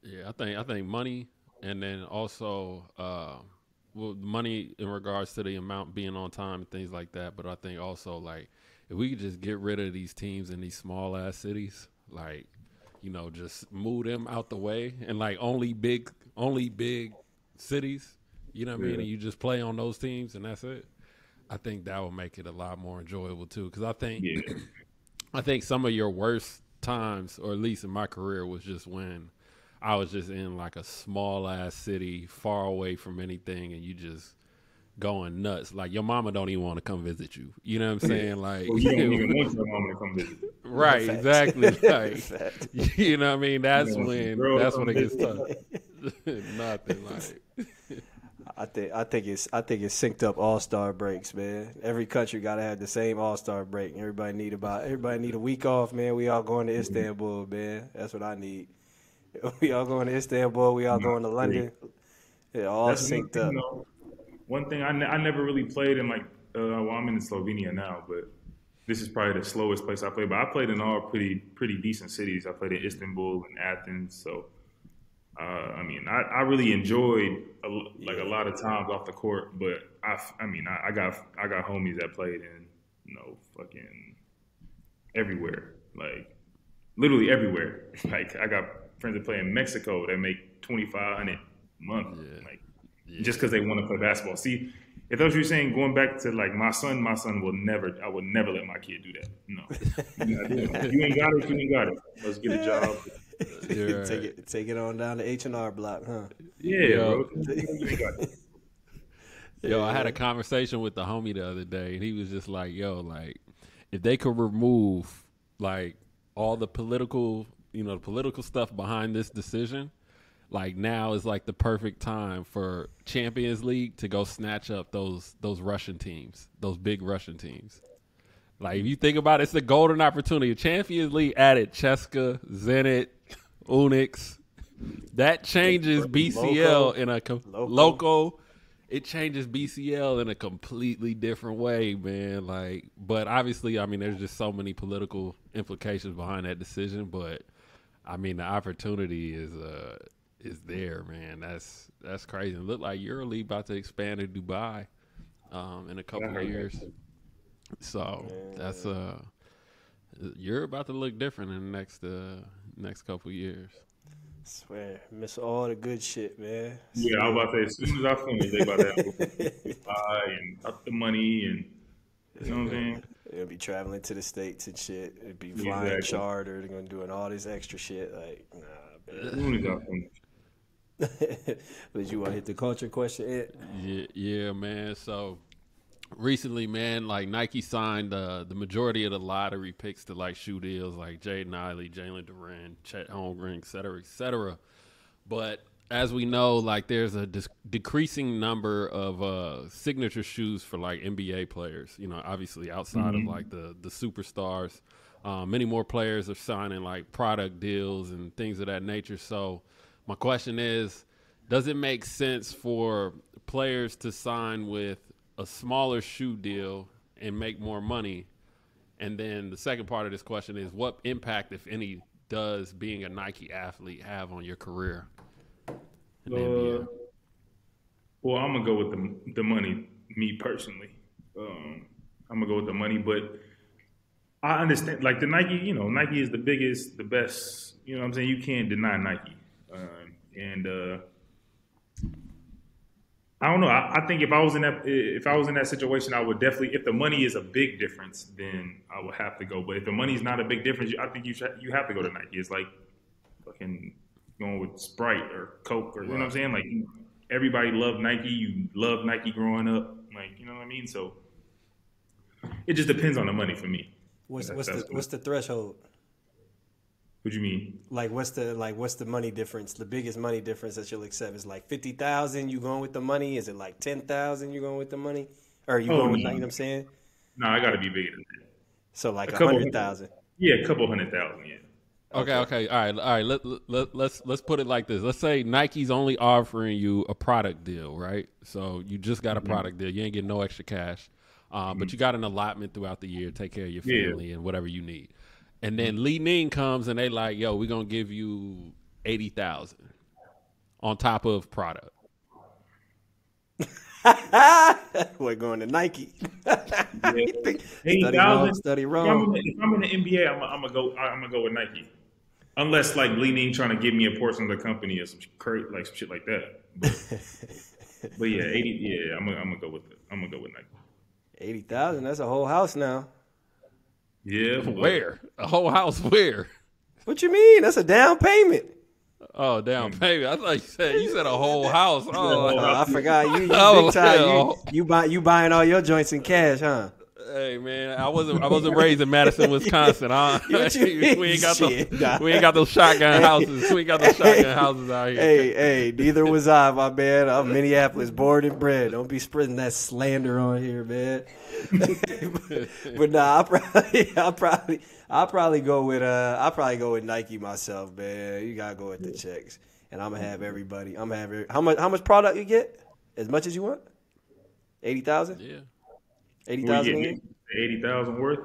Yeah, I think I think money, and then also uh, well, money in regards to the amount being on time and things like that. But I think also like if we could just get rid of these teams in these small ass cities, like you know, just move them out the way and like only big, only big cities. You know what I mean? And you just play on those teams and that's it. I think that will make it a lot more enjoyable too. Because I think, yeah. I think some of your worst times, or at least in my career, was just when I was just in like a small ass city, far away from anything, and you just going nuts. Like your mama don't even want to come visit you. You know what I'm saying? Like well, you don't even want your mama to come visit. Right, exactly. Like you know what I mean? That's when that's when it gets tough. Nothing like I think I think it's I think it's synced up all star breaks, man. Every country gotta have the same all star break. Everybody need about everybody need a week off, man. We all going to mm-hmm. Istanbul, man. That's what I need. We all going to Istanbul. We all going to London. Yeah, all That's synced up. You know, one thing I, ne- I never really played in like uh, well I'm in Slovenia now, but this is probably the slowest place I played. But I played in all pretty pretty decent cities. I played in Istanbul and Athens. So I mean, I, I really enjoyed a, like a lot of times off the court. But I I mean I, I got I got homies that played in you know fucking everywhere, like literally everywhere. Like I got friends that play in Mexico that make twenty five hundred a month. Yeah. Like yeah. just because they want to play basketball. See, if that's what you're saying, going back to like my son, my son will never, I would never let my kid do that. No, you ain't got it, you ain't got it. Let's get a job. Right. take it, take it on down to H and R Block, huh? Yeah, Yo. Yo, I had a conversation with the homie the other day, and he was just like, "Yo, like, if they could remove like all the political, you know, the political stuff behind this decision, like now is like the perfect time for Champions League to go snatch up those those Russian teams, those big Russian teams. Like if you think about it, it's the golden opportunity. Champions League added CSKA, Zenit, UNICS. That changes BCL in a com-. It changes BCL in a completely different way, man. Like, but obviously, I mean, there's just so many political implications behind that decision. But I mean, the opportunity is uh is there, man. That's that's crazy. It look like EuroLeague about to expand to Dubai um, in a couple of years. So that's uh, you're about to look different in the next uh next couple years. I swear, miss all the good shit, man. Yeah, I was about to say as soon as I finish, they about to have buy and up the money and you know what I'm saying. They'll be traveling to the states and shit. It'd be flying exactly. charter. They're gonna doing all this extra shit. Like, nah. As soon as I finish. Did you want to hit the culture question? Ed? Yeah, yeah, man. So recently, man, like Nike signed uh, the majority of the lottery picks to like shoe deals, like Jaden Ivey, Jalen Duren, Chet Holmgren, et cetera, et cetera. But as we know, like there's a dis- decreasing number of uh, signature shoes for like NBA players. You know, obviously outside mm-hmm. of like the the superstars, uh, many more players are signing like product deals and things of that nature. So my question is, does it make sense for players to sign with a smaller shoe deal and make more money? And then the second part of this question is, what impact, if any, does being a Nike athlete have on your career? Uh, well, I'm gonna go with the the money. Me personally, um, I'm gonna go with the money, but I understand. Like the Nike, you know, Nike is the biggest, the best. You know, what I'm saying you can't deny Nike. Um, and uh, I don't know. I, I, think if I was in that if I was in that situation, I would definitely. If the money is a big difference, then I would have to go. But if the money is not a big difference, I think you should, you have to go to Nike. It's like fucking going with Sprite or Coke or right. you know what I'm saying. Like everybody loved Nike. You loved Nike growing up. Like you know what I mean. So it just depends on the money for me. What's, what's the what's the threshold? What do you mean? Like what's the like what's the money difference? The biggest money difference that you'll accept is like fifty thousand. You going with the money? Is it like ten thousand? You going with the money? Or are you oh, going with no. you know what I'm saying? No, I got to be bigger than that. So like a hundred thousand. Yeah, a couple hundred thousand. Yeah. Okay, okay, all right, all right. Let, let let's let's put it like this. Let's say Nike's only offering you a product deal, right? So you just got a Mm-hmm. product deal. You ain't getting no extra cash, um, but you got an allotment throughout the year. to Take care of your Yeah. family and whatever you need. And then mm-hmm. Li Ning comes and they like, yo, we're gonna give you eighty thousand on top of product. We're going to Nike. Eighty study wrong, thousand. study If I'm, wrong. in the, if I'm in the NBA, I'm, I'm gonna go. I'm gonna go with Nike, unless like Li Ning trying to give me a portion of the company or some cra- like some shit like that. But, but yeah, eighty. Yeah, I'm gonna, I'm gonna go with it. I'm gonna go with Nike. Eighty thousand. That's a whole house now. Yeah, but- Where a whole house? Where? What you mean? That's a down payment. Oh, down hmm. payment. I thought you said you said a whole house. Oh, Oh, I forgot you. you Oh, big time. hell. You, you buy you buying all your joints in cash, huh? Hey man, I wasn't I wasn't raised in Madison, Wisconsin. I, What you mean? we ain't got Shit, those nah. we ain't got those shotgun houses. We ain't got those shotgun houses out here. Hey, hey, neither was I, my man. I'm Minneapolis born and bred. Don't be spreading that slander on here, man. but, but nah, I'll probably, I'll probably, I'll probably go with, uh, I'll probably go with Nike myself, man. You gotta go with the checks, and I'm gonna have everybody. I'm gonna have every, how much, how much product you get? As much as you want. Eighty thousand. Yeah. Eighty What thousand. you getting? Eighty thousand worth.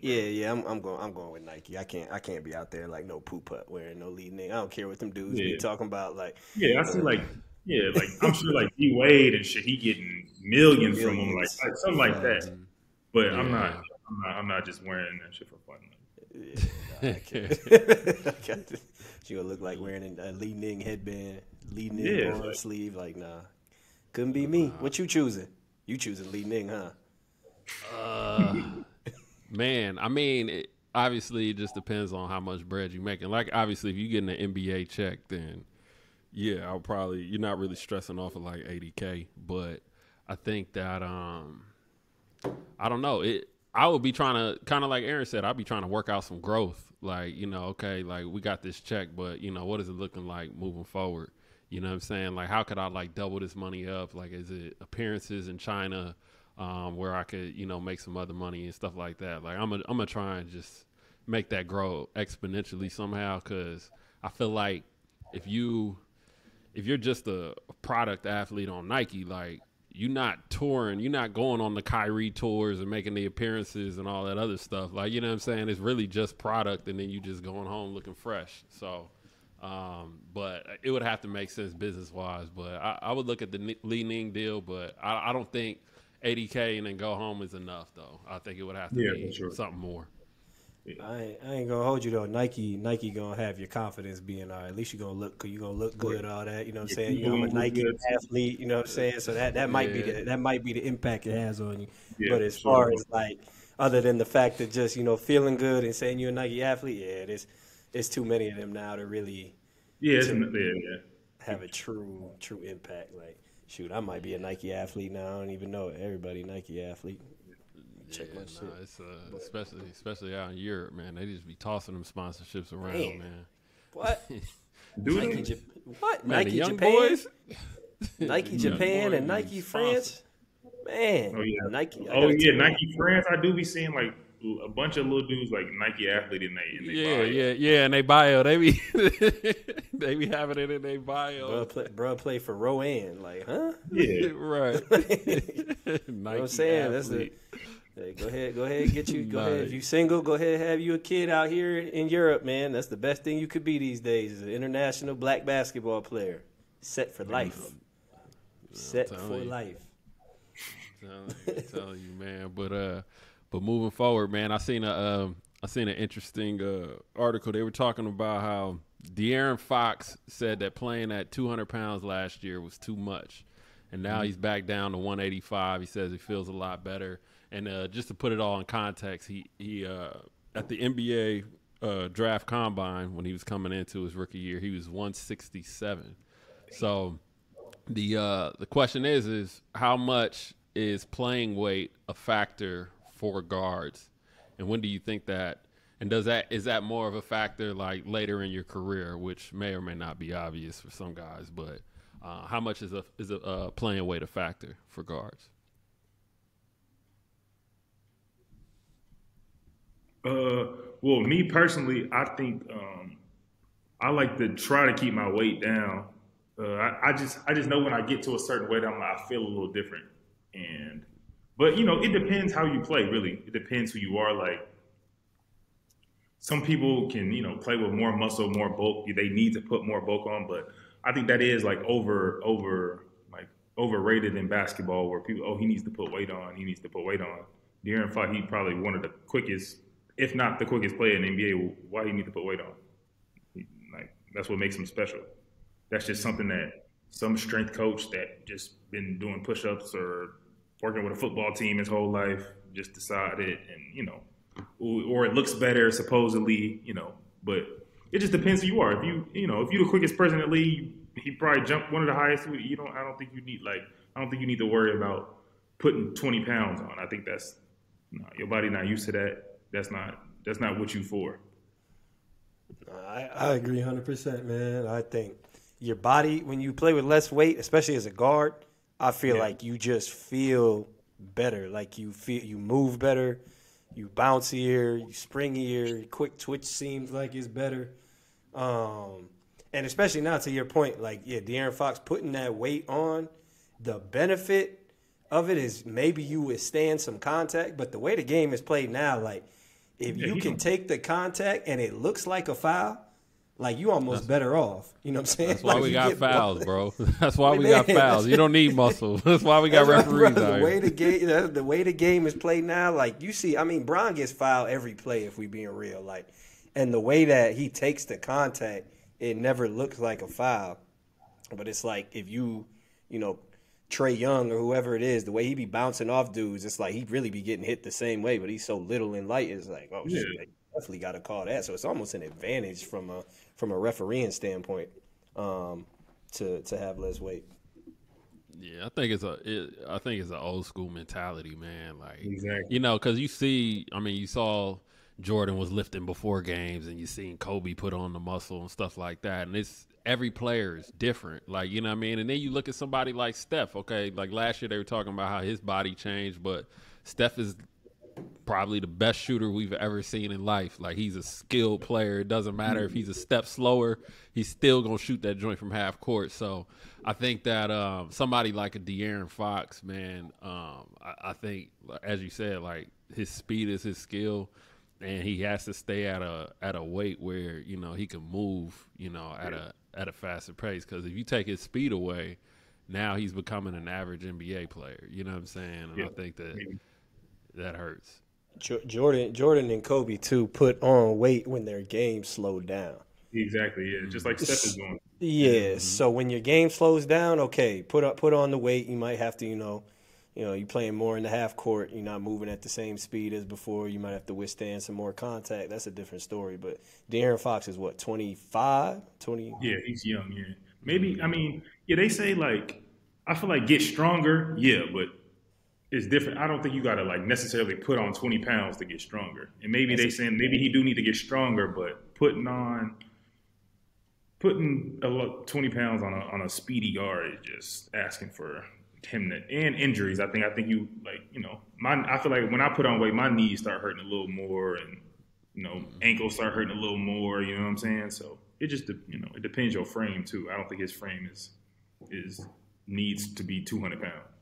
Yeah, yeah, I'm, I'm going. I'm going with Nike. I can't. I can't be out there like no poop putt wearing no lead name. I don't care what them dudes be talking about. Like, Yeah, I see. Uh, like, yeah, like I'm sure like D Wade and shit. He getting millions, from them, like, like something like that. But I'm not. I'm not. I'm not just wearing that shit for fun. she gonna look like wearing a Li Ning headband, Li Ning Yeah, like- sleeve. Like, nah, couldn't be me. What you choosing? You choosing Li Ning, huh? Man, I mean, it, obviously, it just depends on how much bread you're making. Like, obviously, if you're getting an NBA check, then yeah, I'll probably you're not really stressing off of like 80k. But I think that um, I don't know. It I would be trying to kind of like Aaron said, I'd be trying to work out some growth. Like, you know, okay, like we got this check, but you know, what is it looking like moving forward? You know what I'm saying? Like, how could I like double this money up? Like, is it appearances in China? Um, where I could, you know, make some other money and stuff like that. Like I'm gonna, I'm gonna try and just make that grow exponentially somehow because I feel like if you, if you're just a product athlete on Nike, like you're not touring, you're not going on the Kyrie tours and making the appearances and all that other stuff. Like you know what I'm saying? It's really just product, and then you just going home looking fresh. So. Um, but it would have to make sense business wise. But I, I would look at the Li Ning deal, but I, I don't think 80k and then go home is enough though. I think it would have to Yeah, be sure. something more. I ain't, I ain't gonna hold you though. Nike, Nike gonna have your confidence being all right. At least you gonna look, you gonna look good, all that. You know what I'm saying? you You know, I'm a gonna Nike good. athlete. You know what I'm saying? So that that might be the, that might be the impact it has on you. Yeah, but as sure. far as like, other than the fact that just you know feeling good and saying you're a Nike athlete, yeah, there's it's too many of them now to really Yeah, it's, yeah, yeah. have a true true impact. Like, shoot, I might be a Nike athlete now. I don't even know it. Everybody Nike athlete. Check yeah, my shit. nah, it's uh, especially especially out in Europe, man. They just be tossing them sponsorships around, Man. man. What? Do Nike, they? Jap- what? Man, Nike young Japan, boys. Nike Japan, boys and Nike sponsored. France. Man, Oh yeah. Nike. Oh yeah, Nike France. I do be seeing like a bunch of little dudes like Nike athlete in they in they Yeah, bio. yeah, yeah. And they bio, they be they be having it in their bio. Bro play, bro play for Rowan. Like, huh? Yeah. right. you know what I'm saying? That's the. Hey, go ahead, go ahead, get you. Go ahead. If Nice. you single, go ahead, have you a kid out here in Europe, man. That's the best thing you could be these days. Is an international black basketball player, set for life. Set for you. life. telling you, telling you, man. But uh, but moving forward, man, I seen a um, I seen an interesting uh article. They were talking about how De'Aaron Fox said that playing at 200 pounds last year was too much, and now he's back down to 185. He says he feels a lot better. And uh, just to put it all in context, he he uh, at the NBA uh, draft combine when he was coming into his rookie year, he was 167. So the uh the question is is how much is playing weight a factor for guards and when do you think that and does that is that more of a factor like later in your career which may or may not be obvious for some guys but uh, how much is a is a uh, playing weight a factor for guards Uh, well, me personally, I think um, I like to try to keep my weight down. Uh, I, I, just I just know when I get to a certain weight, I'm like, I feel a little different. And but you know, it depends how you play. Really, it depends who you are. Like some people can you know play with more muscle, more bulk. They need to put more bulk on, but I think that is like over over like overrated in basketball, where people oh he needs to put weight on, he needs to put weight on. De'Aaron Fox, he probably one of the quickest, if not the quickest player in the NBA. Why he need to put weight on? Like that's what makes him special. That's just something that some strength coach that just been doing push-ups or working with a football team his whole life just decided, and you know, or it looks better supposedly, you know, but it just depends who you are. If you, you know, if you're the quickest person in the league, he probably jumped one of the highest. You don't, I don't think you need like, I don't think you need to worry about putting 20 pounds on. I think that's no, your body not used to that. That's not, that's not what you for. I, I agree 100%, man. I think your body, when you play with less weight, especially as a guard, I feel yeah. like you just feel better. Like you feel, you move better you bouncier, you springier, quick twitch seems like it's better. Um, and especially now to your point, like yeah, De'Aaron Fox putting that weight on, the benefit of it is maybe you withstand some contact, but the way the game is played now, like if yeah, you can take the contact and it looks like a foul, like you almost that's, better off. You know what I'm saying? That's why like we got fouls, bro. That's why we got fouls. You don't need muscle. That's why we got referees. the way the game, the way the game is played now, like you see, I mean, Bron gets fouled every play if we being real, like, and the way that he takes the contact, it never looks like a foul. But it's like if you, you know, Trae Young or whoever it is, the way he be bouncing off dudes, it's like he really be getting hit the same way, but he's so little and light. It's like, oh yeah. shit, definitely got to call that. So it's almost an advantage from a from a refereeing standpoint um, to to have less weight. Yeah, I think it's a. It, I think it's an old school mentality, man. Like, exactly. you know, because you see, I mean, you saw Jordan was lifting before games, and you seen Kobe put on the muscle and stuff like that, and it's every player is different. Like, you know what I mean? And then you look at somebody like Steph. Okay, like last year they were talking about how his body changed, but Steph is probably the best shooter we've ever seen in life. Like he's a skilled player. It doesn't matter if he's a step slower, he's still gonna shoot that joint from half court. So I think that um, somebody like a De'Aaron Fox, man, um, I, I, think as you said, like his speed is his skill, and he has to stay at a at a weight where you know he can move, you know, at a at a faster pace. Because if you take his speed away, now he's becoming an average NBA player. You know what I'm saying? And yeah. I think that that hurts. Jordan, Jordan, and Kobe too put on weight when their game slowed down. Exactly. Yeah, just like Steph is doing. Yeah. Mm-hmm. So when your game slows down, okay, put up, put on the weight. You might have to, you know, you know, you're playing more in the half court. You're not moving at the same speed as before. You might have to withstand some more contact. That's a different story. But De'Aaron Fox is what 25, 20. Yeah, he's young. Yeah, maybe. I mean, yeah, they say like I feel like get stronger. Yeah, but it's different. I don't think you got to like necessarily put on 20 pounds to get stronger. And maybe they saying maybe he do need to get stronger, but putting on putting a 20 pounds on a on a speedy guard is just asking for him to, and injuries. I think I think you like you know my I feel like when I put on weight, my knees start hurting a little more, and you know ankles start hurting a little more. You know what I'm saying? So it just you know it depends your frame too. I don't think his frame is is needs to be 200 pounds.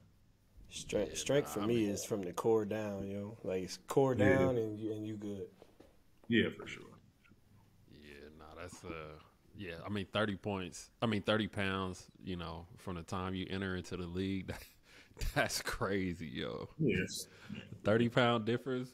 Strength, strength for I me mean, is from the core down, yo. Like it's core down, yeah. and you and you good. Yeah, for sure. Yeah, no, that's uh, yeah. I mean, thirty points. I mean, thirty pounds. You know, from the time you enter into the league, that, that's crazy, yo. Yes. Thirty pound difference.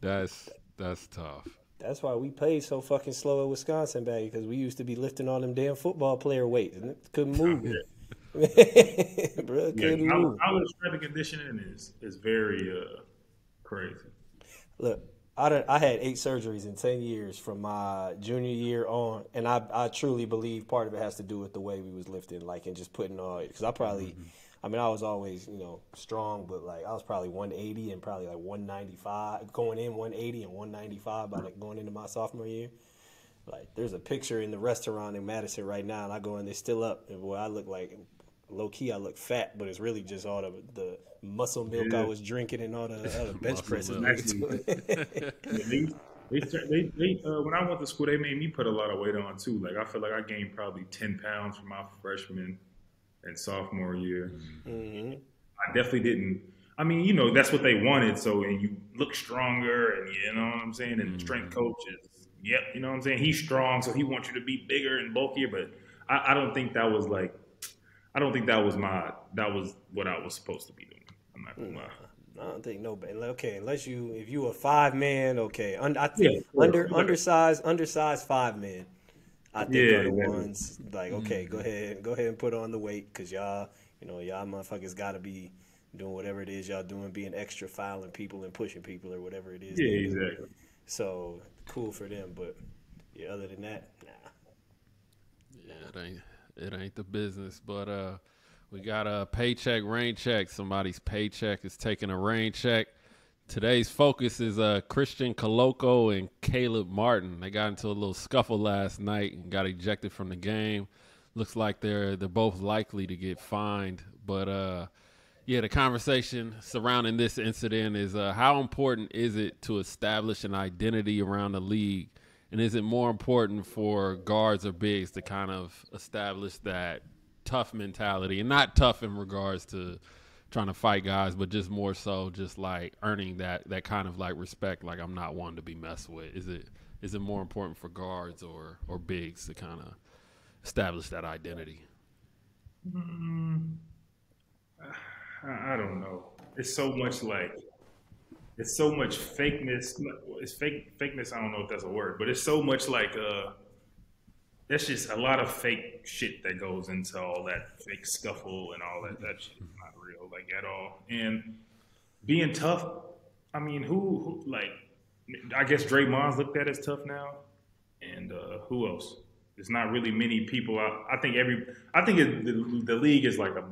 That's that's tough. That's why we played so fucking slow at Wisconsin back because we used to be lifting all them damn football player weights and couldn't move. Yeah. Bro, yeah, knowledge, knowledge strength and conditioning is is very uh, crazy. Look, I I had eight surgeries in ten years from my junior year on, and I I truly believe part of it has to do with the way we was lifting, like and just putting on. Because I probably, mm-hmm. I mean, I was always you know strong, but like I was probably 180 and probably like 195 going in 180 and 195 by like going into my sophomore year. Like there's a picture in the restaurant in Madison right now, and I go in, they're still up, and boy, I look like low key I look fat, but it's really just all the the muscle milk Yeah. I was drinking and all the, all the bench presses. milk. next to it. Yeah, they, they, they, they, uh, when I went to school, they made me put a lot of weight on too. Like I feel like I gained probably ten pounds from my freshman and sophomore year. hmm I definitely didn't. I mean, you know, that's what they wanted. So, and you look stronger, and you know what I'm saying. And the strength coach is, yep, you know what I'm saying. He's strong, so he wants you to be bigger and bulkier. But I, I don't think that was like, I don't think that was my, that was what I was supposed to be doing. I'm not gonna mm. lie. I don't think no, but okay, unless you if you a five man, okay, Un, I think Yeah, under Like undersized undersized five men, I think Yeah, are the exactly. ones like mm. okay, go ahead, go ahead and put on the weight because y'all, you know, y'all motherfuckers got to be doing whatever it is y'all doing, being extra, filing people and pushing people or whatever it is. Yeah, they do. exactly. So cool for them, but yeah, other than that, nah. Yeah, it ain't it ain't the business, but uh, we got a paycheck, rain check. Somebody's paycheck is taking a rain check. Today's focus is uh Christian Koloko and Caleb Martin. They got into a little scuffle last night and got ejected from the game. Looks like they're they're both likely to get fined, but uh. Yeah, the conversation surrounding this incident is uh, how important is it to establish an identity around the league and is it more important for guards or bigs to kind of establish that tough mentality and not tough in regards to trying to fight guys, but just more so just like earning that that kind of like respect, like I'm not one to be messed with. Is it is it more important for guards or or bigs to kind of establish that identity? Mm, I, I don't know. It's so much like it's so much fakeness. It's fake fakeness. I don't know if that's a word, but it's so much like uh, that's just a lot of fake shit that goes into all that fake scuffle and all that. That shit's not real, like at all. And being tough. I mean, who, who like? I guess Draymond's looked at as tough now, and uh, who else? There's not really many people. I, I think every. I think it, the, the league is like a.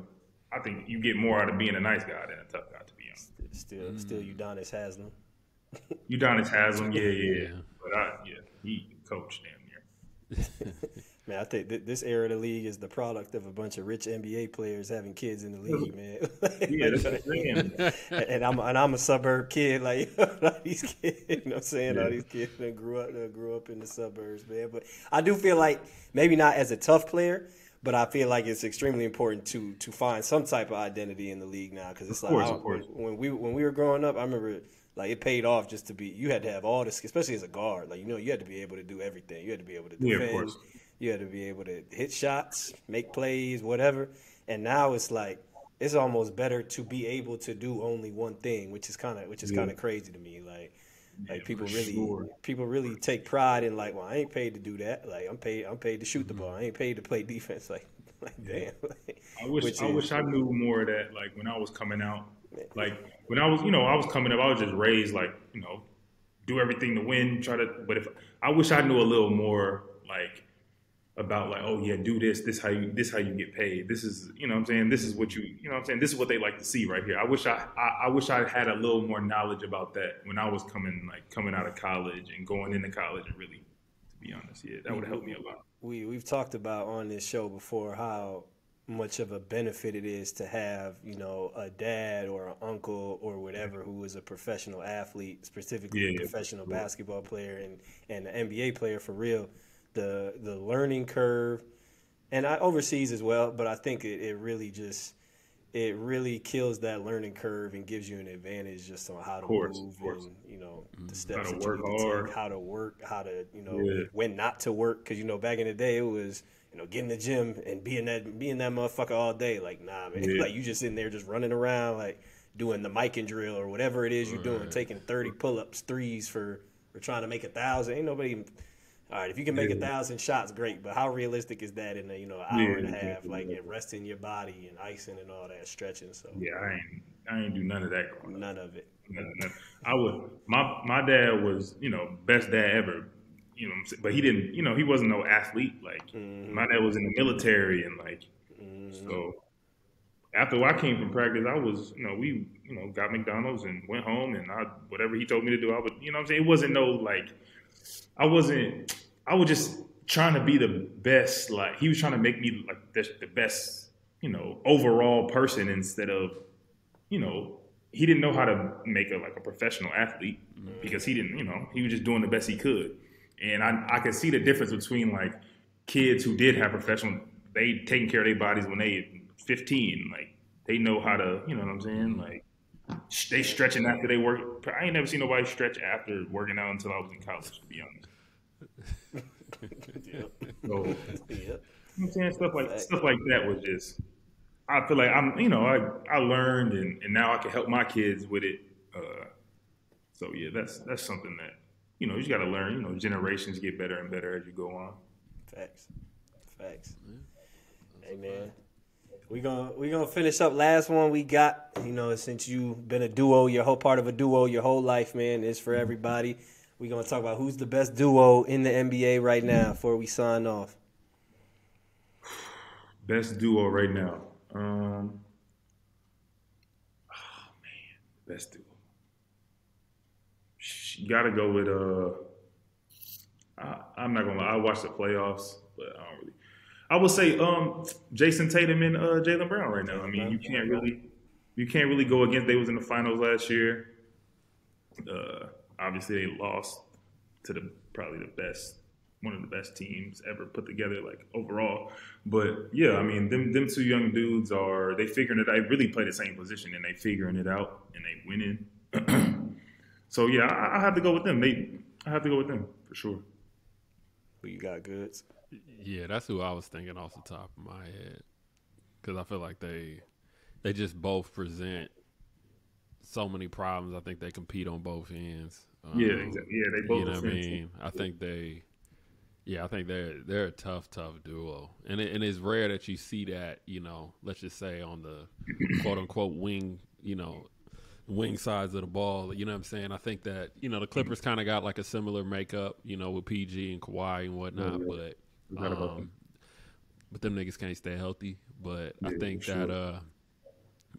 I think you get more out of being a nice guy than a tough guy. To be honest, still still mm-hmm. Udonis Haslem. Udonis Haslem, yeah, yeah, yeah. Yeah. But I, yeah, he coached damn near. Man, I think th- this era of the league is the product of a bunch of rich NBA players having kids in the league, man. Yeah, that's what I'm saying. and I'm and I'm a suburb kid, like all these kids. You know what I'm saying? All these kids that grew up that grew up in the suburbs, man. But I do feel like maybe not as a tough player, but I feel like it's extremely important to to find some type of identity in the league now because it's Of like course, I- when we when we were growing up, I remember. Like it paid off just to be. You had to have all this, especially as a guard. Like you know, you had to be able to do everything. You had to be able to Yeah, defend. course. You had to be able to hit shots, make plays, whatever. And now it's like it's almost better to be able to do only one thing, which is kind of which is Yeah. kind of crazy to me. Like like Yeah, people really sure. people really take pride in like, well, I ain't paid to do that. Like I'm paid I'm paid to shoot the mm-hmm. ball. I ain't paid to play defense. Like like damn. I wish I is- wish I knew more of that. Like when I was coming out, like when I was, you know, I was coming up. I was just raised like, you know, do everything to win. Try to, but if I wish I knew a little more, like about like, oh yeah, do this. This how you. This how you get paid. This is, you know, what I'm saying. This is what you, you know, what I'm saying. This is what they like to see right here. I wish I, I, I wish I had a little more knowledge about that when I was coming, like coming out of college and going into college and really, to be honest, yeah, that would have helped me a lot. we we've talked about on this show before how much of a benefit it is to have you know a dad or an uncle or whatever who is a professional athlete, specifically Yeah, a professional sure. basketball player and and an NBA player for real. The the learning curve, and I overseas as well, but I think it, it really just it really kills that learning curve and gives you an advantage just on how to course, move of course. and you know the mm-hmm. steps to that work you need to hard. take, how to work, how to you know Yeah. when not to work because you know back in the day it was you know get in the gym and being that being that motherfucker all day like nah man Yeah. like you just in there just running around like doing the Mikan drill or whatever it is you're doing taking 30 pull-ups threes for for trying to make a thousand ain't nobody all right if you can make a Yeah. thousand shots great but how realistic is that in a you know an hour and a half exactly. like resting your body and icing and all that stretching so Yeah, I ain't, I ain't do none of that growing none of it No, no. I was my my dad was you know best dad ever, you know, what I'm saying? but he didn't you know he wasn't no athlete like Mhm. my dad was in the military and like Mhm. so after I came from practice I was you know we you know got McDonald's and went home and I whatever he told me to do I would you know what I'm saying it wasn't no like I wasn't I was just trying to be the best like he was trying to make me like the, the best you know, overall person instead of, you know, he didn't know how to make a like a professional athlete because he didn't, you know, he was just doing the best he could. And I I could see the difference between like kids who did have professional they taking care of their bodies when they 15, like they know how to, you know what I'm saying? Like they stretching after they work. I ain't never seen nobody stretch after working out until I was in college, to be honest. yep. So, yep. You know I'm saying stuff like stuff like that was just. I feel like I'm, you know, I I learned and, and now I can help my kids with it. Uh, so yeah, that's that's something that you know you just got to learn. You know, generations get better and better as you go on. Facts, facts. Hey man, we gonna we gonna finish up. Last one we got. You know, since you've been a duo, your whole part of a duo, your whole life, man, is for everybody. We gonna talk about who's the best duo in the NBA right now before we sign off. Best duo right now. Um, oh man, best duo. You gotta go with uh. I, am not gonna lie. I watched the playoffs, but I don't really. I would say um Jayson Tatum and uh, Jaylen Brown right now. I mean, you can't really you can't really go against. They was in the finals last year. Uh, obviously, they lost to the probably the best one of the best teams ever put together, like overall. But yeah, I mean, them them two young dudes are they figuring it. They really play the same position and they figuring it out and they winning. so yeah, I, I, have to go with them. They, I have to go with them for sure. Who you got, goods? Yeah, that's who I was thinking off the top of my head because I feel like they they just both present so many problems. I think they compete on both ends. Um, yeah, exactly. Yeah, they both. You know what I mean? I think they yeah, I think they're they're a tough, tough duo, and it, and it's rare that you see that. You know, let's just say on the quote unquote wing, you know, wing sides of the ball. You know what I'm saying? I think that you know the Clippers kind of got like a similar makeup, you know, with PG and Kawhi and whatnot, oh, yeah. but um, but them niggas can't stay healthy. But yeah, I think sure. that uh,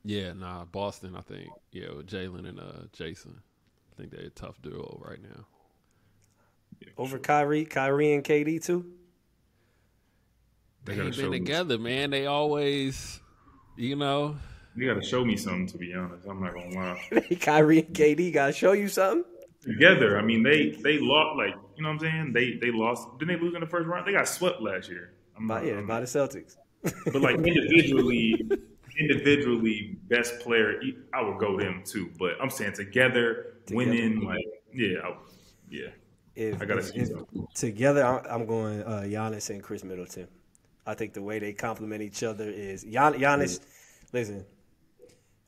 yeah, nah, Boston. I think yeah, with Jaylen and uh Jayson, I think they're a tough duo right now. Over Kyrie, Kyrie and KD too. They, ain't been together, me. man. They always, you know. You got to show me something. To be honest, I'm not gonna lie. Kyrie and KD got to show you something. Together, I mean, they they lost. Like you know what I'm saying? They they lost. Didn't they lose in the first round? They got swept last year. I'm by, yeah, by the Celtics. but like individually, individually, best player, I would go them too. But I'm saying together, together. winning, like yeah, I, yeah if, I gotta if, if together, I'm going uh, Giannis and Khris Middleton. I think the way they complement each other is Gian, Giannis. Listen,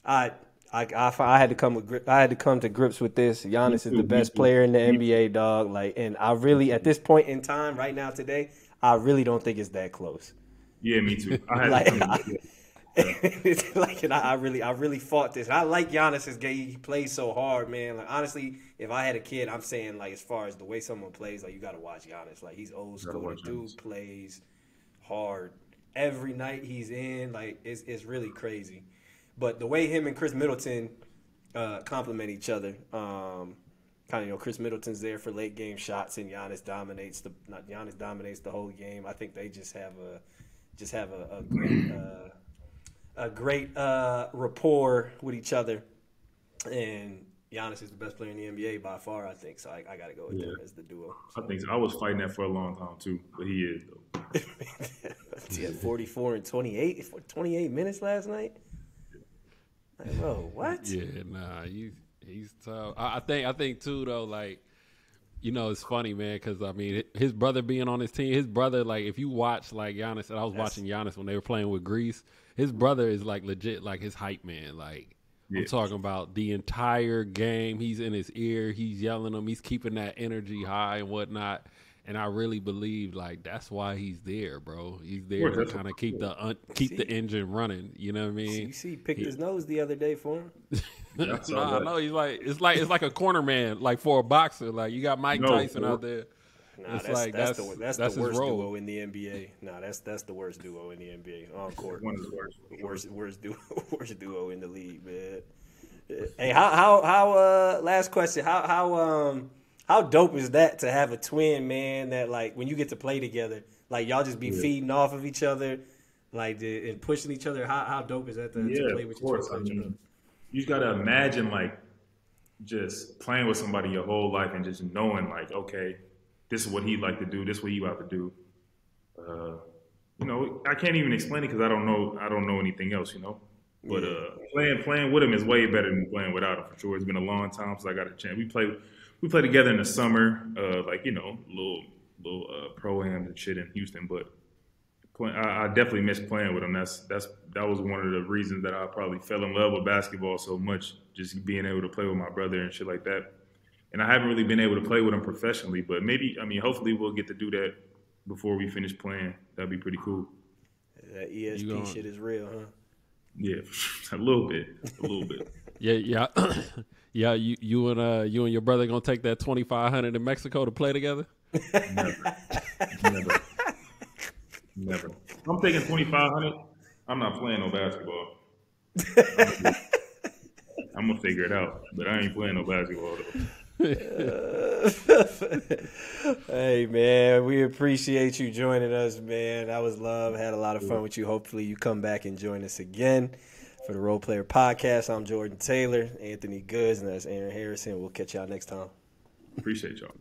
I, I, I, I, had to come with I had to come to grips with this. Giannis is the best player in the NBA, dog. Like, and I really at this point in time, right now, today, I really don't think it's that close. Yeah, me too. I had like, to come like, and I, I, really, I really fought this. And I like Giannis's game. He plays so hard, man. Like, honestly, if I had a kid, I'm saying like, as far as the way someone plays, like, you got to watch Giannis. Like, he's old school. The dude Giannis. plays hard every night. He's in. Like, it's it's really crazy. But the way him and Khris Middleton uh, complement each other, um, kind of you know, Khris Middleton's there for late game shots, and Giannis dominates the not Giannis dominates the whole game. I think they just have a just have a, a great. Uh, a great uh, rapport with each other, and Giannis is the best player in the NBA by far. I think so. I, I got to go with yeah. them as the duo. So. I think so. I was fighting that for a long time too, but he is though. he had 44 and 28, 28 minutes last night. Like, bro, what? Yeah, nah, he's he's tough. I, I think I think too though, like you know, it's funny, man, because I mean, his brother being on his team, his brother, like, if you watch like Giannis, and I was watching Giannis when they were playing with Greece, his brother is like legit, like his hype man. Like yeah. I'm talking about the entire game. He's in his ear. He's yelling him. He's keeping that energy high and whatnot. And I really believe like that's why he's there, bro. He's there to kind of keep the un- keep see, the engine running. You know what I mean? You see, he picked he, his nose the other day for him. no, I know he's like it's like it's like a corner man, like for a boxer. Like you got Mike no, Tyson out there. Nah, it's that's, like that's, that's, the that's, that's the worst duo in the NBA. Nah, that's that's the worst duo in the NBA on court. One of the worst, worst, worst duo, worst duo in the league, man. Hey, how how how? Uh, last question. How how um how dope is that to have a twin man that like when you get to play together, like y'all just be yeah. feeding off of each other. Like and pushing each other. How how dope is that to, yeah, to play with of course. your I mean, you just gotta imagine like just playing with somebody your whole life and just knowing like, okay, this is what he like to do. This is what you about to do. Uh, you know, I can't even explain it because I don't know. I don't know anything else. You know. But uh, playing playing with him is way better than playing without him for sure. It's been a long time since I got a chance. We played we played together in the summer, uh, like you know, little little uh, pro ams and shit in Houston. But play, I, I definitely miss playing with him. That's that's that was one of the reasons that I probably fell in love with basketball so much. Just being able to play with my brother and shit like that. And I haven't really been able to play with him professionally, but maybe I mean, hopefully we'll get to do that before we finish playing. That'd be pretty cool. That ESP gonna- shit is real, huh? Yeah, a little bit, a little bit. Yeah, yeah, yeah. You, you and uh, you and your brother gonna take that twenty five hundred in Mexico to play together? Never. Never. Never. I'm taking 2500 I'm not playing no basketball. I'm going to figure it out, but I ain't playing no basketball, though. Hey man, we appreciate you joining us, man. That was love. Had a lot of fun with you. Hopefully, you come back and join us again for the Role Player Podcast. I'm Jordan Taylor, Anthony Goods, and that's Aaron Harrison. We'll catch y'all next time. Appreciate y'all.